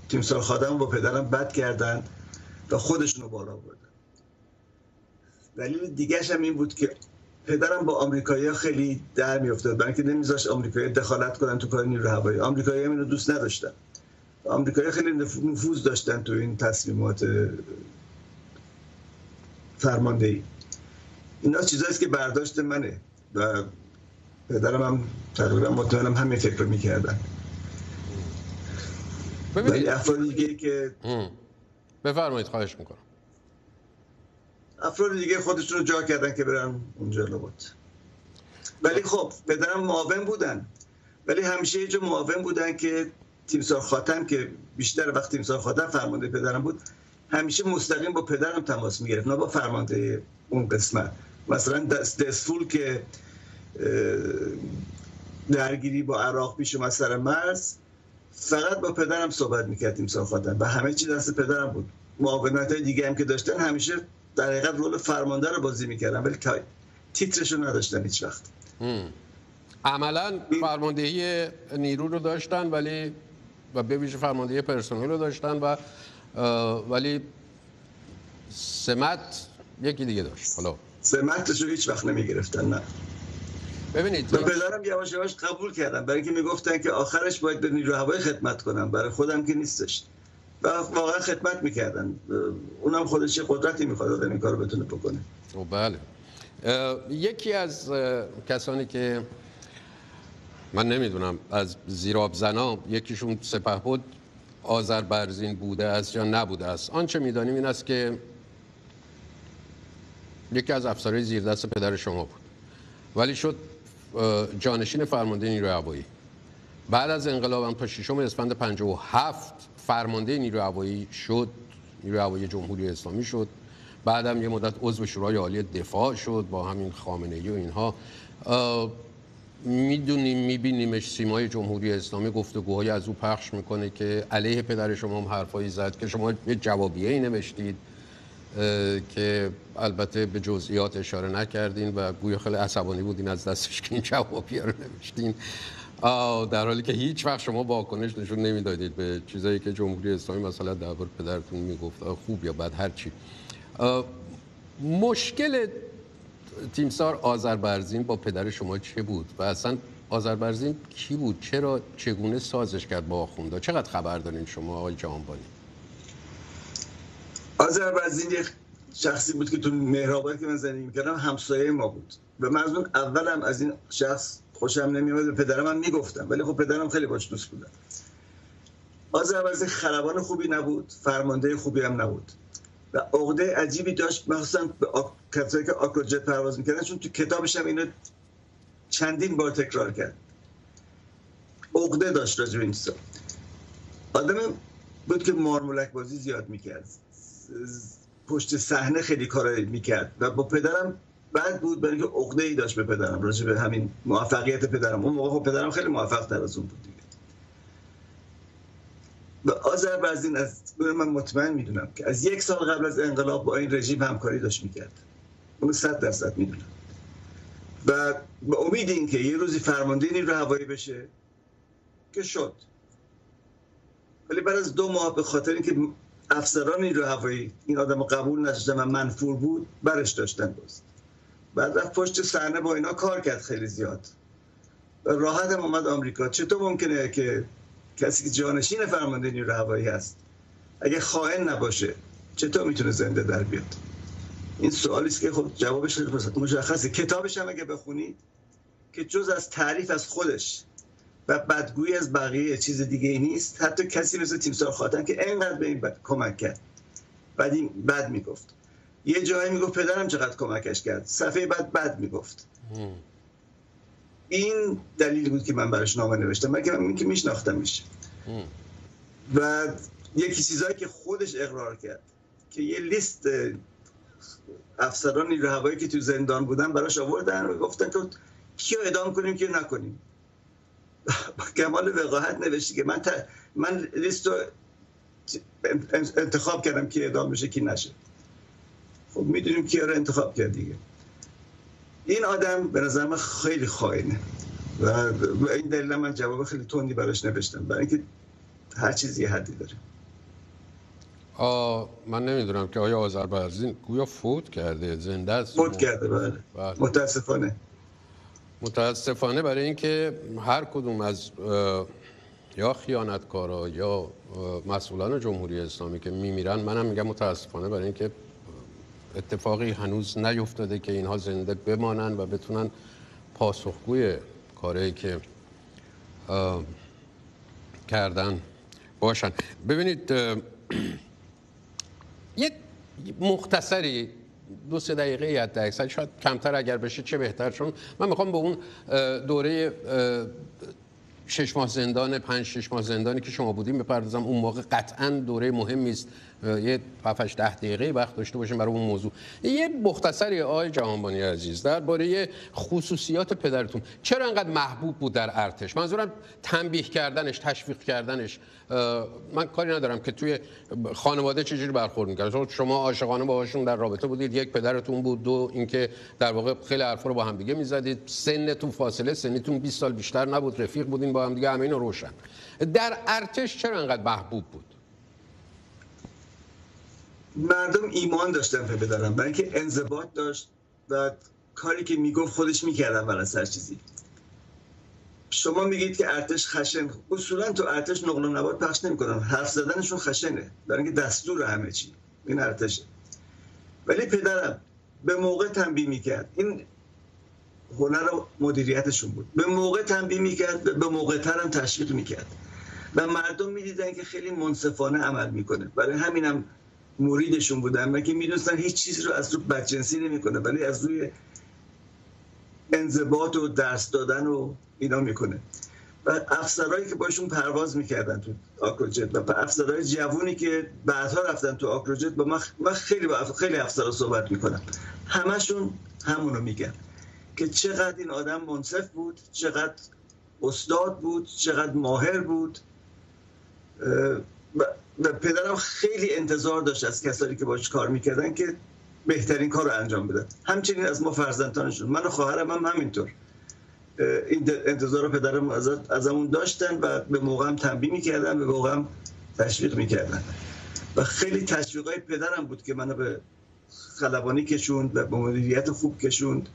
S2: تیم خادم با پدرم بد کردن و خودشون رو بالا بردن. دلیل دیگه هم این بود که پدرم با آمریکایی خیلی در میافتاد. برای اینکه نمیذاش آمریکایی دخالت کنن تو کار نیرو هوایی. آمریکایی هم اینو دوست نداشتن. آمریکایی خیلی نفوذ داشتن تو این تصمیمات فرماندهی. اینا چیزاییست که برداشت منه و پدرم هم تقریبا مطمئنم همین فکر رو می‌کردن. ولی افراد دیگه که
S1: بفرمایید خواهش می‌کنم.
S2: افراد دیگه خودشون رو جا کردن که برن اونجا بود ولی خب پدرم معاون بودن. ولی همیشه یه جا معاون بودن که تیمسار خاتم که بیشتر وقت تیمسار خاتم فرمانده پدرم بود. همیشه مستقیم با پدرم تماس می‌گرفت نه با فرمانده اون قسمت. مثلا دستفول که درگیری با عراق پیش اومد سر مرز فقط با پدرم صحبت می‌کرد تیمسار خاتم و همه چی دست پدرم بود. معاونت های دیگه هم که داشتن همیشه در حقیقت رول فرمانده رو بازی می‌کردن ولی تیترش رو نداشتن هیچ وقت.
S1: عملا فرماندهی نیرو رو داشتن ولی و به ویژه فرماندهی پرسنل رو داشتن و ولی سمت یکی دیگه داشت. حالا.
S2: سمتش رو هیچ وقت نمی‌گرفتن نه.
S1: ببینید.
S2: و پدرم یواش یواش قبول کردم. برای اینکه می‌گفتن که آخرش باید به نیرو هوایی خدمت کنم. برای خودم که نیستش. و واقعا خدمت می‌کردن. اونم خودش قدرتی می‌خواد آدم این کارو بتونه بکنه.
S1: او بله. یکی از کسانی که من نمی‌دونم از زیراب زنا یکیشون سپه بود. آذر برزین بوده است یا نبوده است. آنچه می‌دانیم این است که یکی از افسرهای زیر دست پدر شما بود. ولی شد جانشین فرمانده نیروی هوایی بعد از انقلاب هم تا ششم اسفند 57 فرمانده نیروی هوایی شد نیروی هوایی جمهوری اسلامی شد. بعدم یه مدت عضو شورای عالی دفاع شد با همین خامنه ای و اینها. می‌دونیم میبینیمش سیمای جمهوری اسلامی گفتگوهای از او پخش می‌کنه که علیه پدر شما هم حرفایی زد که شما یه جوابیه ای نوشتید که البته به جزئیات اشاره نکردین و گویا خیلی عصبانی بودین از دستش که این جوابی رو نوشتین. در حالی که هیچ وقت شما واکنش نشون نمی‌دادید به چیزایی که جمهوری اسلامی مثلا درباره پدرتون می‌گفت خوب یا بد هر چی. مشکل تیمسار آذربرزین با پدر شما چه بود؟ و اصلا آذربرزین کی بود؟ چرا چگونه سازش کرد با آخوندا چقدر خبر دارین شما آقای جهانبانی؟
S2: آذربرزین یک شخصی بود که تو مهرآباد که من زندگی می‌کردم همسایه ما بود. و من از اون اولم از این شخص خوشم به پدرم هم می‌گفتم. ولی خب پدرم خیلی باش دوست بودم آذربایجان خلبان خوبی نبود فرمانده خوبی هم نبود. و عقده عجیبی داشت مخصوصا به کسایی که آکروجت پرواز می‌کردن چون تو کتابش هم اینو چندین بار تکرار کرد. عقده داشت راجع این آدم بود که مارمولک بازی زیاد می‌کرد. پشت صحنه خیلی کار می‌کرد. و با پدرم بعد بود برای اینکه عقده ای داشت به پدرم راجع به همین موفقیت پدرم. اون موقع خب پدرم خیلی موفق تر از اون بود دیگه. و آذربایجان از من مطمئن می‌دونم که از یک سال قبل از انقلاب با این رژیم همکاری داشت می‌کرد. اون صد درصد می‌دونم. و به امید اینکه یه روزی فرمانده نیرو هوایی بشه که شد. ولی بعد از دو ماه به خاطر اینکه افسران نیرو هوایی این آدم قبول نشدن و منفور بود برش داشتن باز. بعد رفت پشت صحنه با اینا کار کرد خیلی زیاد. راحت هم اومد آمریکا. چطور ممکنه که کسی که جانشین فرمانده نیرو هوایی هست اگه خائن نباشه چطور می‌تونه زنده در بیاد؟ این سوالی است که خب جوابش مشخصه. کتابش هم اگه بخونید که جز از تعریف از خودش و بدگویی از بقیه چیز دیگه ای نیست حتی کسی مثل تیمسار خاطن که اینقدر به این کمک کرد. بعد این بد می‌گفت. یه جایی می‌گفت پدرم چقدر کمکش کرد. صفحه بعد بد می‌گفت. این دلیلی بود که من براش نامه نوشتم. من که من که میشناختمش. و یکی چیزایی که خودش اقرار کرد که یه لیست افسران نیرو هوایی که تو زندان بودن براش آوردن و گفتن که کیو ادام کنیم که نکنیم. با کمال وقاحت نوشتی که من من لیست رو انتخاب کردم که ادام بشه کی نشه. خب می‌دونیم کیا رو انتخاب کرد دیگه. این آدم به نظر من خیلی خائنه. و این دلیل من جواب خیلی تندی براش نوشتم. برای اینکه هر چیزی حدی داره.
S1: من نمی‌دونم که آیا آذربایجان گویا فوت کرده زنده است؟
S2: فوت کرده بله. بله. متاسفانه.
S1: متاسفانه برای اینکه هر کدوم از یا خیانتکارا یا مسئولان جمهوری اسلامی که میمیرن منم میگم متاسفانه برای اینکه اتفاقی هنوز نیفتاده که اینها زنده بمانن و بتونن پاسخگوی کاری که کردن باشن. ببینید یک مختصری دو سه دقیقه حد شاید کمتر اگر بشه چه بهتر چون من می‌خوام به اون دوره شش ماه زندان پنج شش ماه زندانی که شما بودیم بپردازم. اون موقع قطعا دوره مهمی است. یه 7 ده دقیقه وقت داشته باشیم برای اون موضوع. یه مختصری آقای جهانبانی عزیز درباره خصوصیات پدرتون. چرا انقدر محبوب بود در ارتش؟ منظورم تنبیه کردنش تشویق کردنش. من کاری ندارم که توی خانواده چجوری برخورد می‌کرد شما عاشقانه باهاشون در رابطه بودید یک پدرتون بود دو اینکه در واقع خیلی حرفا رو با هم دیگه می‌زدید. سنتون فاصله سنیتون 20 سال بیشتر نبود رفیق بودین با هم دیگه همه روشن. در ارتش چرا انقدر محبوب بود؟
S2: مردم ایمان داشتن به بدارم برای اینکه انضباط داشت و کاری که می‌گفت خودش می‌کردن برای سر چیزی. شما میگید که ارتش خشن. اصولا تو ارتش نقل و نبات پخش نمی‌کنن. حرف زدنشون خشنه. برای اینکه دستور همه چی. این ارتشه. ولی پدرم به موقع تنبیه می‌کرد. این هنر مدیریتشون بود. به موقع تنبیه می‌کرد. به موقع ترم تشویق می‌کرد. و مردم می‌دیدن که خیلی منصفانه عمل می‌کنه. برای همینم موریدشون بودن. که می‌دونستن هیچ چیزی رو از رو بدجنسی نمی‌کنه ولی از روی انضباط و درس دادن و اینا می‌کنه. و افسرهایی که باشون پرواز می‌کردن تو آکروجت و افسرهای جوونی که بعدها رفتن تو آکروجت با من, خیلی با خیلی افسرها صحبت می‌کنم. همشون همونو میگن که چقدر این آدم منصف بود چقدر استاد بود چقدر ماهر بود. پدرم خیلی انتظار داشت از کسانی که باش کار می‌کردن که بهترین کار رو انجام بدن همچنین از ما فرزندانشون من و خواهرم هم همینطور. این انتظار رو پدرم از همون داشتن و به موقع هم تنبیه می‌کردن به موقع هم تشویق می‌کردن. و خیلی تشویق های پدرم بود که منو به خلبانی کشوند و به مدیریت خوب کشوند.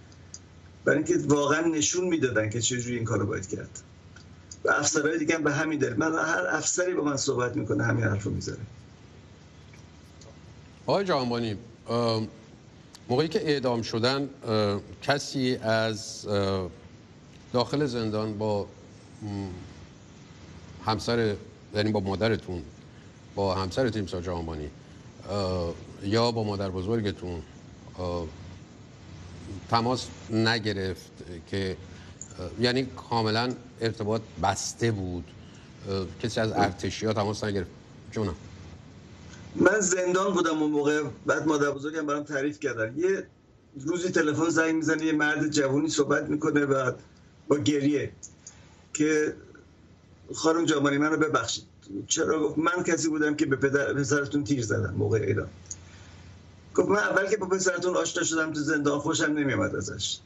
S2: برای اینکه واقعا نشون می‌دادن که چجوری این کارو باید کرد. و افسرهای دیگه هم به همین دلیل. من هر افسری با من صحبت می‌کنه همین حرفو می‌ذاره
S1: آقای جهانبانی موقعی که اعدام شدن کسی از داخل زندان با همسر یعنی با مادرتون با همسر تیمسا جهانبانی یا با مادر بزرگتون تماس نگرفت که یعنی کاملا ارتباط بسته بود. کسی از ارتشی ها تماس نگرفت. جونم.
S2: من زندان بودم اون موقع. بعد مادر بزرگم برام تعریف کردن. یه روزی تلفن زنگ می‌زنه یه مرد جوونی صحبت می‌کنه و با گریه که خانم جامانی منو ببخشید. چرا؟ گفت من کسی بودم که به پدر پسرتون تیر زدم موقع ایران گفت من اول که با پسرتون آشنا شدم تو زندان خوشم نمیامد ازش.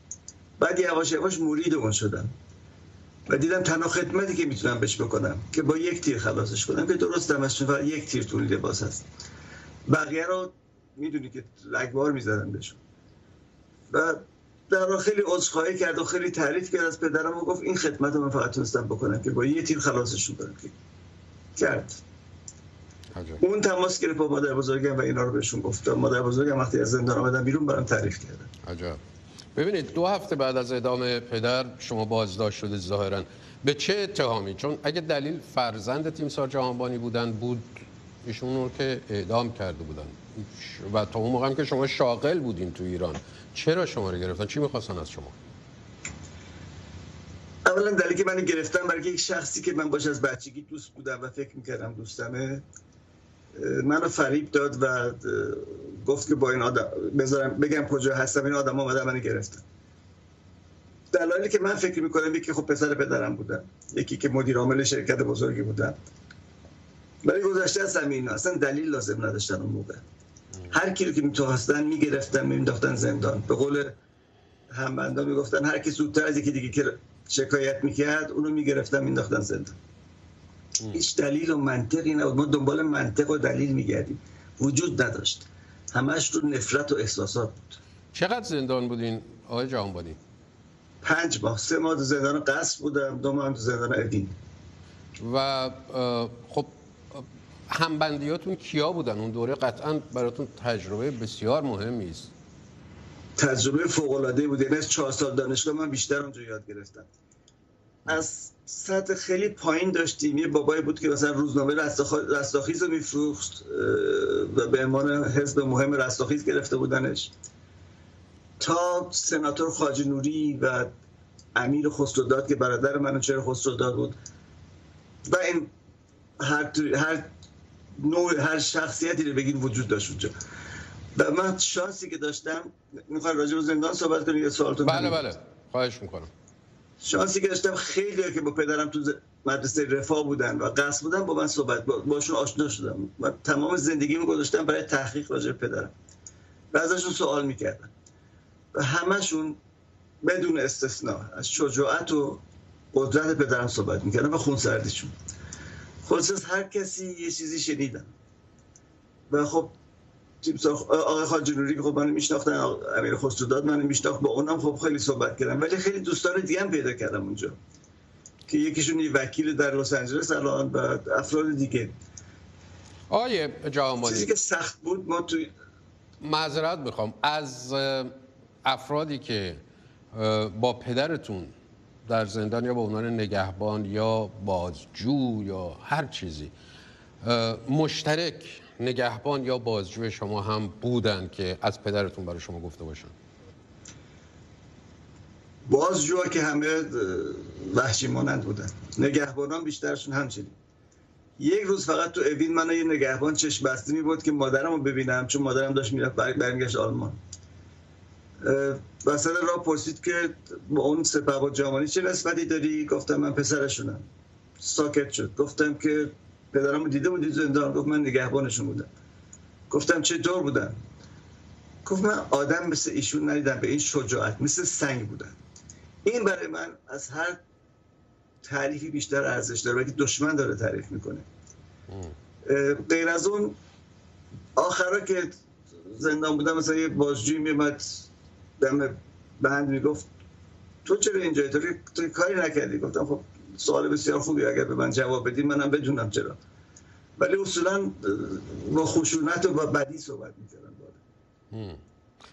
S2: بعد یواش یواش مرید اون شدم. و دیدم تنها خدمتی که می‌تونم بهش بکنم که با یک تیر خلاصش کنم که درست همش فقط یک تیر تو لباس هست. بقیه رو می‌دونی که لگوار می‌زدن بهشون. و در خیلی عذرخواهی کرد و خیلی تعریف کرد از پدرم و گفت این خدمت رو من فقط تونستم بکنم که با یه تیر خلاصشون کنم. که کرد اون تماس گرفت با مادر بزرگم و اینا رو بهشون گفت. مادر بزرگم وقتی از زندان آمدن بیرون برام تعریف کردن.
S1: عجب. ببینید دو هفته بعد از اعدام پدر شما بازداشت شده ظاهرا. به چه اتهامی؟ چون اگه دلیل فرزند تیمسار جهانبانی بودن بود ایشون رو که اعدام کرده بودن. و تا اون موقع هم که شما شاغل بودین تو ایران چرا شما رو گرفتن؟ چی می‌خواستن از شما؟
S2: اولا دلیلی که من گرفتم برای یک شخصی که من باش از بچگی دوست بودم و فکر می‌کردم دوستمه منو فریب داد و گفت که با این آدم بذارم بگم کجا هستم این آدم آمدن منو گرفتن دلایلی که من فکر می‌کنم یکی خب پسر پدرم بودن یکی که مدیر عامل شرکت بزرگی بودن. برای گذشته از همین اصلا دلیل لازم نداشتن اون موقع. هر کی رو که می‌تونستن می‌گرفتن مینداختن زندان. به قول همبندا می‌گفتن هر کی زودتر از یکی دیگه که شکایت می‌کرد اونو می‌گرفتن مینداختن زندان. هیچ دلیل و منطقی نبود ما دنبال منطق و دلیل میگردیم. وجود نداشت. همش رو نفرت و احساسات بود.
S1: چقدر زندان بودین؟ آقای جهانبانی.
S2: پنج ماه. سه ماه زندان قصد بودم. دو ماه زندان ادین
S1: و خب همبندیاتون کیا بودن؟ اون دوره قطعا براتون تجربه بسیار مهمی است.
S2: تجربه فوق العاده بود. یعنی از چهار سال دانشگاه من بیشتر اونجا یاد گرفتم. از سطح خیلی پایین داشتیم. یه بابایی بود که مثلا روزنامه رستاخیز رو میفروخت و به عنوان حزب مهم رستاخیز گرفته بودنش. تا سناتور خاج نوری و امیر خسروداد که برادر من چرا خسروداد بود. و این هر, هر نوع هر شخصیتی رو بگین وجود داشت اونجا. و من شانسی که داشتم می‌خوای راجع به زندان صحبت کنید یه سوالتون
S1: بله بله. خواهش می‌کنم.
S2: شانسی که داشتم خیلی که با پدرم تو مدرسه رفاه بودن و قصد بودن با من صحبت باشون آشنا شدم من تمام زندگی گذاشتم برای تحقیق راجع پدرم. و ازشون سوال می‌کردم و همشون بدون استثناء از شجاعت و قدرت پدرم صحبت می‌کردن و خونسردیشون. خلاص هر کسی یه چیزی شنیدن و خب آقای خاج نوری خب من میشناختن امیر خسروداد من میشناخت با اونم خب خیلی صحبت کردم. ولی خیلی دوستان دیگه هم پیدا کردم اونجا. که یکیشون یه وکیل در لس آنجلس الان و افراد دیگه.
S1: آیه جهانبانی
S2: چیزی که سخت بود ما توی
S1: معذرت می‌خوام. از افرادی که با پدرتون در زندان یا به عنوان نگهبان یا بازجو یا هر چیزی مشترک نگهبان یا بازجو شما هم بودن که از پدرتون برای شما گفته باشن؟
S2: بازجو که همه وحشی مانند بودن. نگهبانان بیشترشون همچنین. یک روز فقط تو اوین من یه نگهبان چشم بسته می بود که مادرم رو ببینم چون مادرم داشت می‌رفت برمیگشت آلمان. وسط را پرسید که با اون سپه جامانی چه نسبتی داری؟ گفتم من پسرشونم. ساکت شد. گفتم که پدرم دیده بودی زندان گفت من نگهبانشون بودم. گفتم چطور بودن؟ گفت من آدم مثل ایشون ندیدم به این شجاعت مثل سنگ بودن. این برای من از هر تعریفی بیشتر ارزش داره که دشمن داره تعریف می‌کنه. غیر از اون آخرا که زندان بودم مثلا یه بازجوی میمد دم بند می‌گفت تو چرا اینجا تو, تو کاری نکردی؟ گفتم خب سوال بسیار خوبی اگر به من جواب بدی منم بدونم چرا. ولی اصولا با خشونت و با بدی صحبت می‌کردن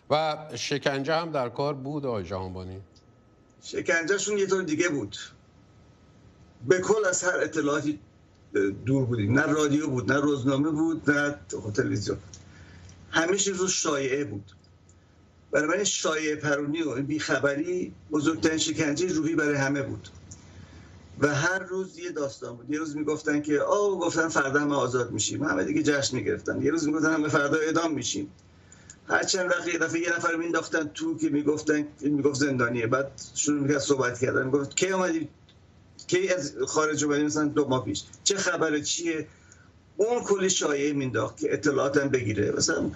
S1: و شکنجه هم در کار بود آقای جهانبانی؟
S2: شکنجهشون یه طور دیگه بود. به کل از هر اطلاعاتی دور بودیم. نه رادیو بود نه روزنامه بود نه تلویزیون. همیشه روز شایعه بود. برای من شایعه پرونی و بیخبری بزرگترین شکنجه روحی برای همه بود. و هر روز یه داستان بود. یه روز می‌گفتن که آه گفتن فردا همه آزاد میشیم. همه دیگه جشن می‌گرفتن. یه روز می‌گفتن همه فردا اعدام میشیم. هر چند وقت یه دفعه یه نفر مینداختن تو که می‌گفتن می‌گفت زندانیه. بعد شروع می‌کرد صحبت کردن. می‌گفت کی اومدی؟ کی از خارج اومدی مثلا دو ماه پیش؟ چه خبره؟ چیه؟ اون کلی شایعه مینداخت که اطلاعاتم بگیره. مثلا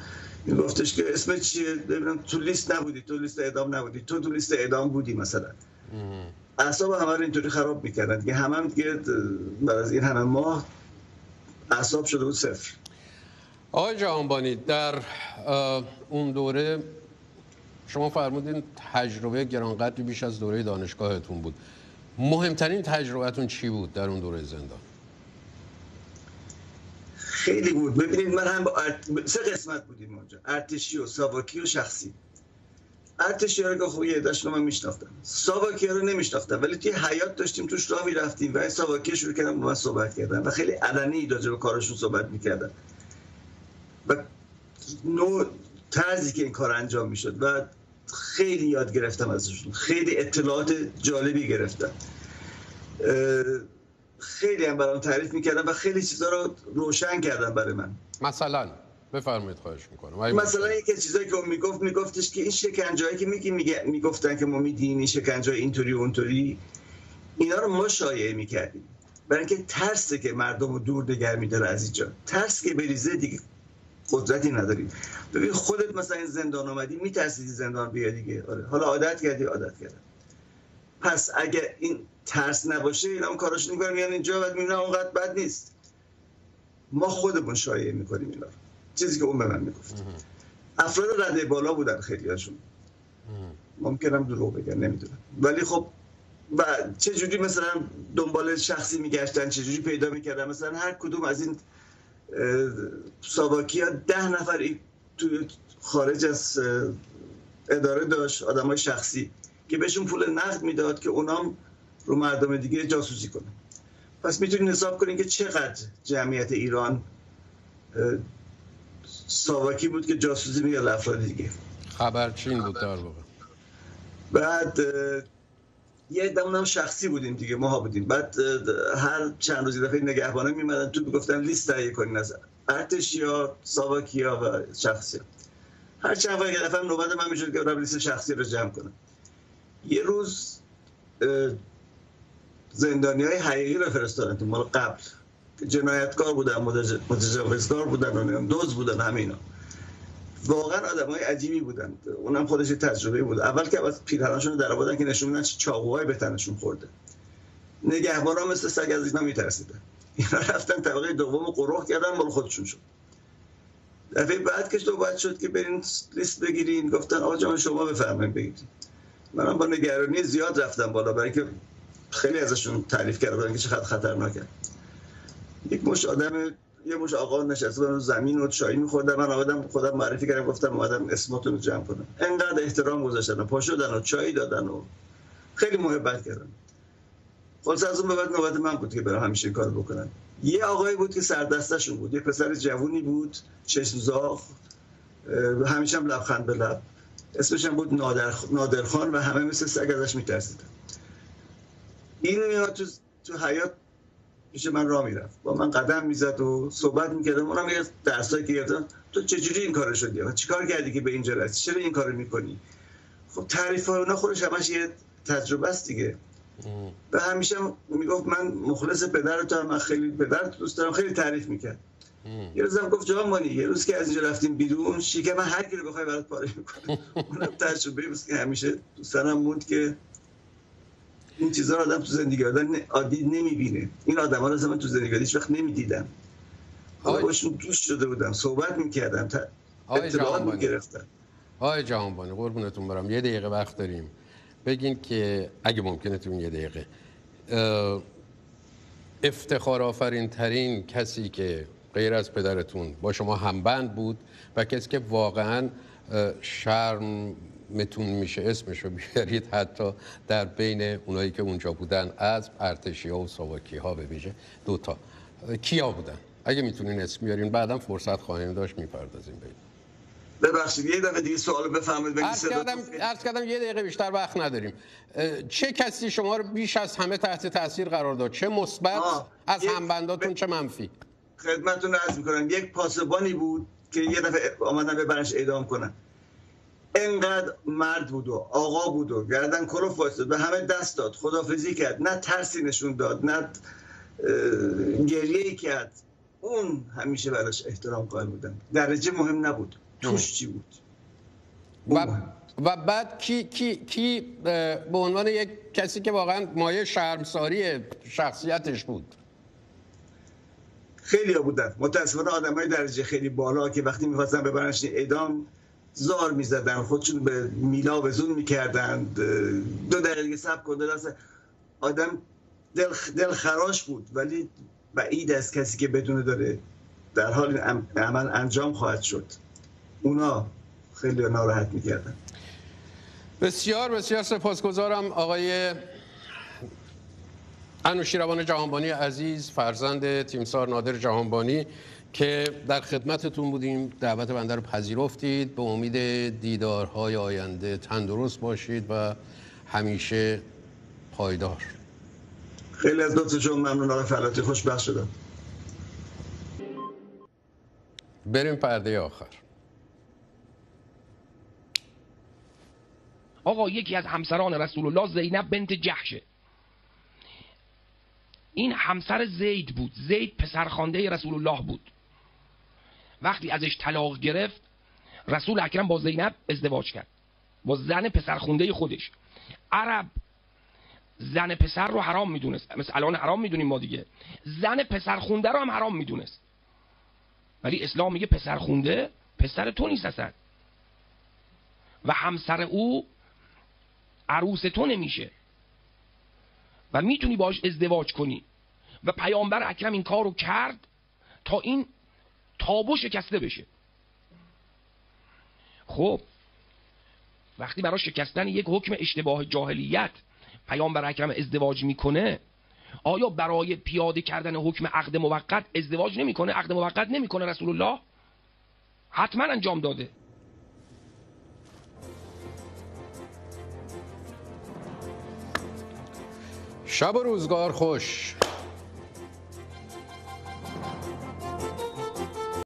S2: میگفتش که اسم چیه؟ ببینم تو لیست نبودی. تو لیست اعدام نبودی. تو تو لیست اعدام بودی مثلا. اعصاب همه رو اینطوری خراب می‌کردن. که همه هم دیگه بعد از این همه ماه اعصاب شده بود صفر.
S1: آقای جهانبانی در اون دوره شما فرمودین تجربه گرانقدری بیش از دوره دانشگاهتون بود. مهمترین تجربهتون چی بود در اون دوره زندان؟
S2: خیلی بود. ببینید من هم با ارت... سه قسمت بودیم اونجا. ارتشی و ساواکی و شخصی. ارتشی ها رو خب یه رو من میشناختم. ساواکی رو نمیشناختم ولی توی حیات داشتیم توش راه می‌رفتیم و این ساواکی شروع کردم با من صحبت کردن و خیلی علنی راجع به کارشون صحبت می‌کردن. و نوع طرزی که این کار انجام می‌شد و خیلی یاد گرفتم ازشون. خیلی اطلاعات جالبی گرفتم. خیلی هم برام تعریف می‌کردم و خیلی چیزا رو روشن کردم برای من.
S1: مثلا؟ بفرمایید خواهش می‌کنم.
S2: مثلا یکی چیزایی که اون می‌گفت میگفتش که این شکنجهایی که میگی می‌گفتن که ما میدیم این شکنجه اینطوری اونطوری اینا رو ما شایعه می‌کردیم. برای اینکه ترسه که مردم رو دور نگه میداره از اینجا ترس که بریزه دیگه. قدرتی نداریم ببین خودت مثلا این زندان اومدی میترسیدی زندان بیا دیگه. آره. حالا عادت کردی عادت کردن پس اگه این ترس نباشه اینا هم کاراشون می‌کنن. میان اینجا بعد می‌بینن اونقدر بد نیست. ما خودمون شایعه می‌کنیم اینا چیزی که اون به من می‌گفت. افراد رده بالا بودن خیلی هاشون ممکنم دروغ بگن نمی‌دونم. ولی خب و چه جوری مثلا دنبال شخصی میگشتن چه جوری پیدا می‌کردن؟ مثلا هر کدوم از این ساواکی ها ده نفر تو خارج از اداره داشت آدم های شخصی که بهشون پول نقد می‌داد که اونام رو مردم دیگه جاسوسی کنن. پس می‌تونید حساب کنید که چقدر جمعیت ایران ساواکی بود که جاسوسی میگه افراد دیگه.
S1: خبرچین بود در واقع؟
S2: بعد یه دمون شخصی بودیم دیگه ماها بودیم. بعد هر چند روزی دفعه نگهبانه میمدن تو می‌گفتن لیست تهیه کنین از ارتشیا ساواکیا و شخصی هر چند وقت دفعه نوبت من می‌شد که لیست شخصی رو جمع کنم. یه روز زندانی های حقیقی رو فرستادن تو مال قبل. جنایتکار بودن متجاوزکار بودن و دوز بودن همینا. واقعا آدم های عجیبی بودن. اونم خودش تجربه بود. اول که از پیرهنشون در آوردن که نشون میدن چاقوهای به تنشون خورده. نگهبانا مثل سگ از اینا میترسیدن. اینا رفتن طبقه دوم قروح کردن مال خودشون شد. دفعه بعد که باید شد که برین لیست بگیرین گفتن آقا جان شما بفرمایید بگیرین منم با نگرانی زیاد رفتم بالا برای که خیلی ازشون تعریف کردن که چقدر خطرناکه. یک مش آدم یه مش آقا نشسته بودن زمین و چای می‌خوردن. من آمدم خودم معرفی کردم گفتم اومدم اسمتون رو جمع کنم. انقدر احترام گذاشتن و پا شدن و چای دادن و خیلی محبت کردن. خلاص از اون به بعد نوبت من بود که برام همیشه کار بکنم. یه آقایی بود که سردستشون بود. یه پسر جوونی بود چشم زاغ همیشه هم لبخند به لب. اسمش هم بود نادر نادرخان و همه مثل سگ ازش میترسیدن. این میاد تو تو حیات میشه من راه می‌رفت. با من قدم می‌زد و صحبت می‌کردم. اونم یه درسایی که گرفتم. تو چجوری این کارو شدی؟ و چیکار کردی که به اینجا رسیدی چرا این کارو می‌کنی؟ خب تعریف های اونا خودش همش یه تجربه است دیگه. و همیشه می‌گفت من مخلص پدرتم من خیلی پدرت دوست دارم. خیلی تعریف می‌کرد. یه روزم گفت جوان مانی یه روز که از اینجا رفتیم بیرون شیکه من هر کی رو بخوای برات پاره می‌کنه. اونم تجربه بود که همیشه دوستانم موند که این چیزا رو آدم تو زندگی آدم عادی نمی‌بینه. این آدم ها رو من تو زندگی هیچ وقت نمی‌دیدم حالا باشون دوست شده بودم صحبت می‌کردم اطلاعات می‌گرفتم
S1: آقای جهانبانی قربونتون برم. یه دقیقه وقت داریم. بگین که اگه ممکنه تو یه دقیقه. افتخار آفرین ترین کسی که غیر از پدرتون با شما همبند بود و کسی که واقعا شرمتون میشه اسمش رو بیارید حتی در بین اونایی که اونجا بودن از ارتشی ها و ساواکی ها ببیشه دوتا. کیا بودن؟ اگه می‌تونین اسم بیارین بعدم فرصت خواهیم داشت می‌پردازیم بگید
S2: ببخشید یه دقیقه دیگه سوال بفهمید
S1: عرض کردم عرض کردم یه دقیقه بیشتر وقت نداریم. چه کسی شما رو بیش از همه تحت تاثیر قرار داد؟ چه مثبت؟ از همبنداتون چه منفی؟
S2: خدمتتون عرض می‌کنم یک پاسبانی بود که یه دفعه آمدن به برش اعدام کنن. انقدر مرد بود و آقا بود و گردن کلوف وایستاد به همه دست داد خدافزی کرد. نه ترسی نشون داد نه گریه کرد. اون همیشه براش احترام قائل بودم. درجه مهم نبود. توش چی بود؟
S1: و, و بعد کی, کی, کی به عنوان یک کسی که واقعا مایه شرمساری شخصیتش بود.
S2: خیلی ها بودن. متاسفانه آدم های درجه خیلی بالا که وقتی می‌خواستن ببرنش اعدام زار می‌زدن خودشون به میلا و زون می‌کردن. دو دقیقه سب کنده آدم دل, دل خراش بود ولی بعید از کسی که بدونه داره در حال عمل انجام خواهد شد. اونا خیلی ناراحت می‌کردن.
S1: بسیار بسیار سپاسگزارم آقای انوشیروان جهانبانی عزیز فرزند تیمسار نادر جهانبانی. که در خدمتتون بودیم دعوت بنده رو پذیرفتید. به امید دیدارهای آینده تندرست باشید و همیشه پایدار.
S2: خیلی از لطفتون ممنون. آقای فراتی خوشبخت شدم.
S1: بریم پرده آخر.
S3: آقا یکی از همسران رسول الله زینب بنت جحشه این همسر زید بود. زید پسرخوانده رسول الله بود. وقتی ازش طلاق گرفت رسول اکرم با زینب ازدواج کرد. با زن پسرخونده خودش. عرب زن پسر رو حرام می‌دونست. مثل الان حرام می‌دونیم ما دیگه. زن پسرخونده رو هم حرام می‌دونست. ولی اسلام میگه پسرخونده پسر تو نیست اصلا. و همسر او عروس تو نمیشه. و می‌تونی باش ازدواج کنی. و پیامبر اکرم این کار رو کرد تا این تابو شکسته بشه. خب وقتی برای شکستن یک حکم اشتباه جاهلیت پیامبر اکرم ازدواج می‌کنه آیا برای پیاده کردن حکم عقد موقت ازدواج نمی‌کنه؟ عقد موقت نمی‌کنه رسول الله حتما انجام داده.
S1: شب و روزگار خوش.